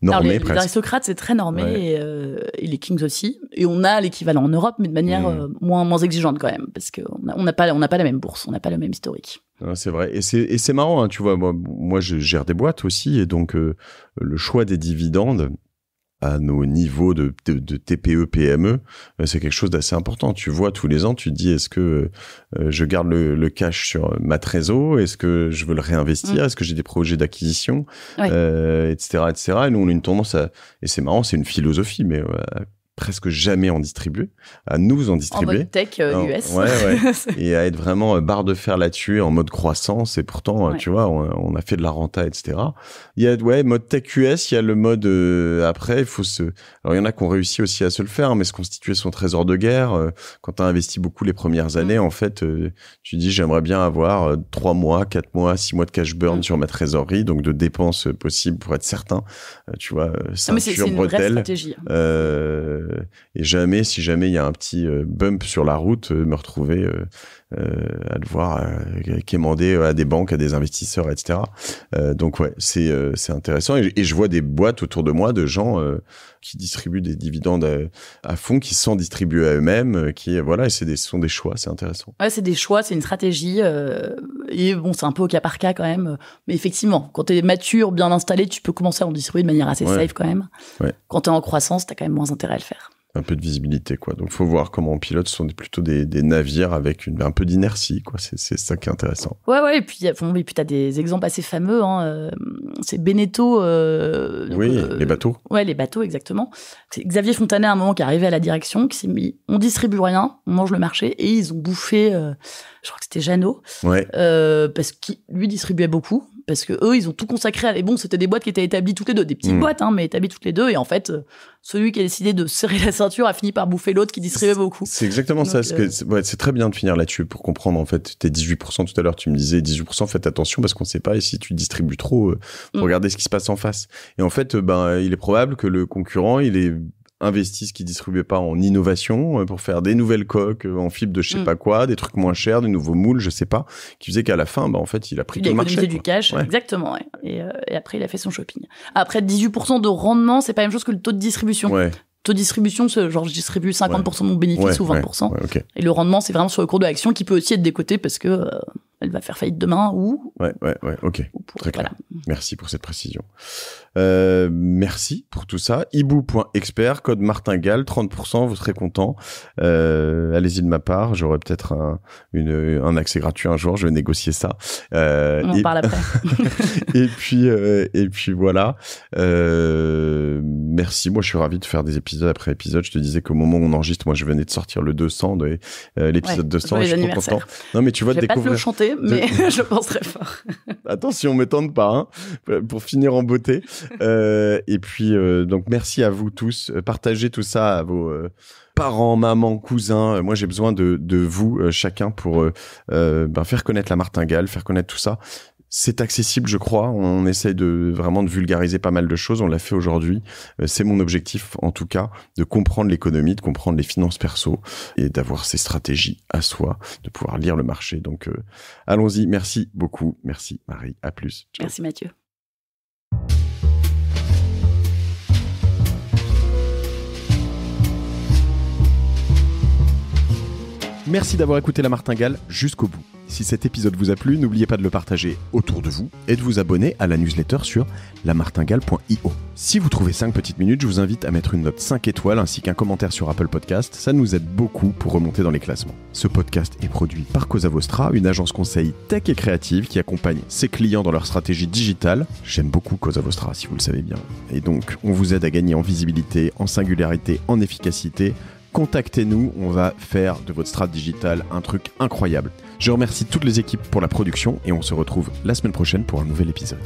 normé.
les, les, aristocrates, c'est très normé et, euh, et, les kings aussi. Et on a l'équivalent en Europe, mais de manière hmm. moins, moins exigeante quand même. Parce qu'on n'a on n'a pas, on pas la même bourse, on n'a pas le même historique.
C'est vrai. Et c'est, et c'est marrant, hein, tu vois. Moi, moi, je gère des boîtes aussi. Et donc, le choix des dividendes, à nos niveaux de, de, TPE, PME, euh, c'est quelque chose d'assez important. Tu vois tous les ans, tu te dis est-ce que euh, je garde le, cash sur ma trésor, est-ce que je veux le réinvestir, mm. est-ce que j'ai des projets d'acquisition, euh, etc., etc. Et nous on a une tendance à, et c'est marrant, c'est une philosophie, mais presque jamais en distribuer, à nous en distribuer. En
mode tech US. Euh,
ouais, ouais. [laughs] et à être vraiment euh, barre de fer là-dessus, en mode croissance. Et pourtant, euh, tu vois, on, a fait de la renta, etc. Il y a, ouais, mode tech US, il y a le mode, après, il faut se, alors il y en a qui ont réussi aussi à se le faire, mais se constituer son trésor de guerre. quand tu as investi beaucoup les premières mm. années, en fait, tu dis, j'aimerais bien avoir trois mois, quatre mois, six mois de cash burn mm. sur ma trésorerie, donc de dépenses possibles pour être certain, tu vois, ceinture, bretelle.
stratégie. Hein.
Euh, et jamais, si jamais il y a un petit euh, bump sur la route, euh, me retrouver à devoir quémander à des banques, à des investisseurs, etc. donc ouais, c'est c'est intéressant et, je vois des boîtes autour de moi de gens qui distribuent des dividendes à, fond, qui s'en distribuent à eux-mêmes, qui voilà, et c'est des ce sont des choix, c'est intéressant.
Ouais, c'est des choix, c'est une stratégie et bon, c'est un peu au cas par cas quand même, mais effectivement, quand tu es mature, bien installé, tu peux commencer à en distribuer de manière assez safe quand même.
Ouais.
Quand tu es en croissance, tu as quand même moins intérêt à le faire
un peu de visibilité quoi. Donc faut voir comment on pilote. Ce sont plutôt des, des navires avec une, un peu d'inertie quoi. C'est c'est ça qui est intéressant.
Ouais ouais et puis bon, et puis t'as des exemples assez fameux hein, euh, c'est Beneteau euh,
oui euh, les bateaux.
Ouais les bateaux exactement. C'est Xavier Fontanet à un moment qui est arrivé à la direction qui s'est mis on distribue rien on mange le marché et ils ont bouffé je crois que c'était Jeannot
ouais.
parce qu'il lui distribuait beaucoup parce que eux, ils ont tout consacré à. Et bon, c'était des boîtes qui étaient établies toutes les deux, des petites
Mm.
boîtes, hein, mais établies toutes les deux. Et en fait, celui qui a décidé de serrer la ceinture a fini par bouffer l'autre qui distribuait beaucoup.
C'est exactement ça.
Donc, euh,
c'est- ouais, très bien de finir là-dessus pour comprendre en fait tes 18% tout à l'heure. Tu me disais 18%, faites attention parce qu'on sait pas et si tu distribues trop, euh,
Mm.
regarder ce qui se passe en face. Et en fait, euh, ben il est probable que le concurrent il est investi ce qu'il distribuait pas en innovation euh, pour faire des nouvelles coques euh, en fibre de je sais
Mm.
pas quoi, des trucs moins chers, des nouveaux moules, je sais pas, qui faisait qu'à la fin, ben en fait, il a pris
Il
tout
a
le marché.
du cash,
Ouais.
exactement. ouais. Et, euh, et après, il a fait son shopping. Après, 18% de rendement, c'est pas la même chose que le taux de distribution.
Ouais,
Taux de distribution, c'est genre je distribue 50% de mon bénéfice ou 20%.
ouais, ok.
Et le rendement, c'est vraiment sur le cours de l'action qui peut aussi être décoté parce que euh, elle va faire faillite demain ou,
Ouais, ouais, ouais, ok.
pour,
Très clair.
voilà.
Merci pour cette précision. Euh, merci pour tout ça. Ibou.expert, code martingale, 30%, vous serez content. Euh, Allez-y de ma part, j'aurai peut-être un, un accès gratuit un jour, je vais négocier ça. Euh,
On en
et,
parle après. [laughs]
et puis et puis voilà. Merci, moi je suis ravi de faire des épisodes après épisode. Je te disais qu'au moment où on enregistre, moi je venais de sortir le 200, de, l'épisode
Ouais,
200,
joyeux
je suis content. Non mais tu vas
Je vais pas te le
découvrir.
chanter, mais [laughs] je pense très fort.
Attention, me tente pas, hein, pour finir en beauté. Euh, et puis, euh, donc, merci à vous tous. Euh, Partagez tout ça à vos parents, mamans, cousins. Moi, j'ai besoin de, vous, chacun, pour ben, faire connaître la martingale, faire connaître tout ça. C'est accessible, je crois. On essaye de vraiment de vulgariser pas mal de choses. On l'a fait aujourd'hui. Euh, C'est mon objectif, en tout cas, de comprendre l'économie, de comprendre les finances perso et d'avoir ces stratégies à soi, de pouvoir lire le marché. Donc, euh, allons-y. Merci beaucoup. Merci, Marie. À plus. Ciao.
Merci Mathieu.
Merci d'avoir écouté la martingale jusqu'au bout. Si cet épisode vous a plu, n'oubliez pas de le partager autour de vous et de vous abonner à la newsletter sur lamartingale.io. Si vous trouvez 5 petites minutes, je vous invite à mettre une note 5 étoiles ainsi qu'un commentaire sur Apple Podcast. Ça nous aide beaucoup pour remonter dans les classements. Ce podcast est produit par Cosa Vostra, une agence conseil tech et créative qui accompagne ses clients dans leur stratégie digitale. J'aime beaucoup Cosa Vostra, si vous le savez bien. Et donc, on vous aide à gagner en visibilité, en singularité, en efficacité contactez-nous, on va faire de votre strat digital un truc incroyable. Je remercie toutes les équipes pour la production et on se retrouve la semaine prochaine pour un nouvel épisode.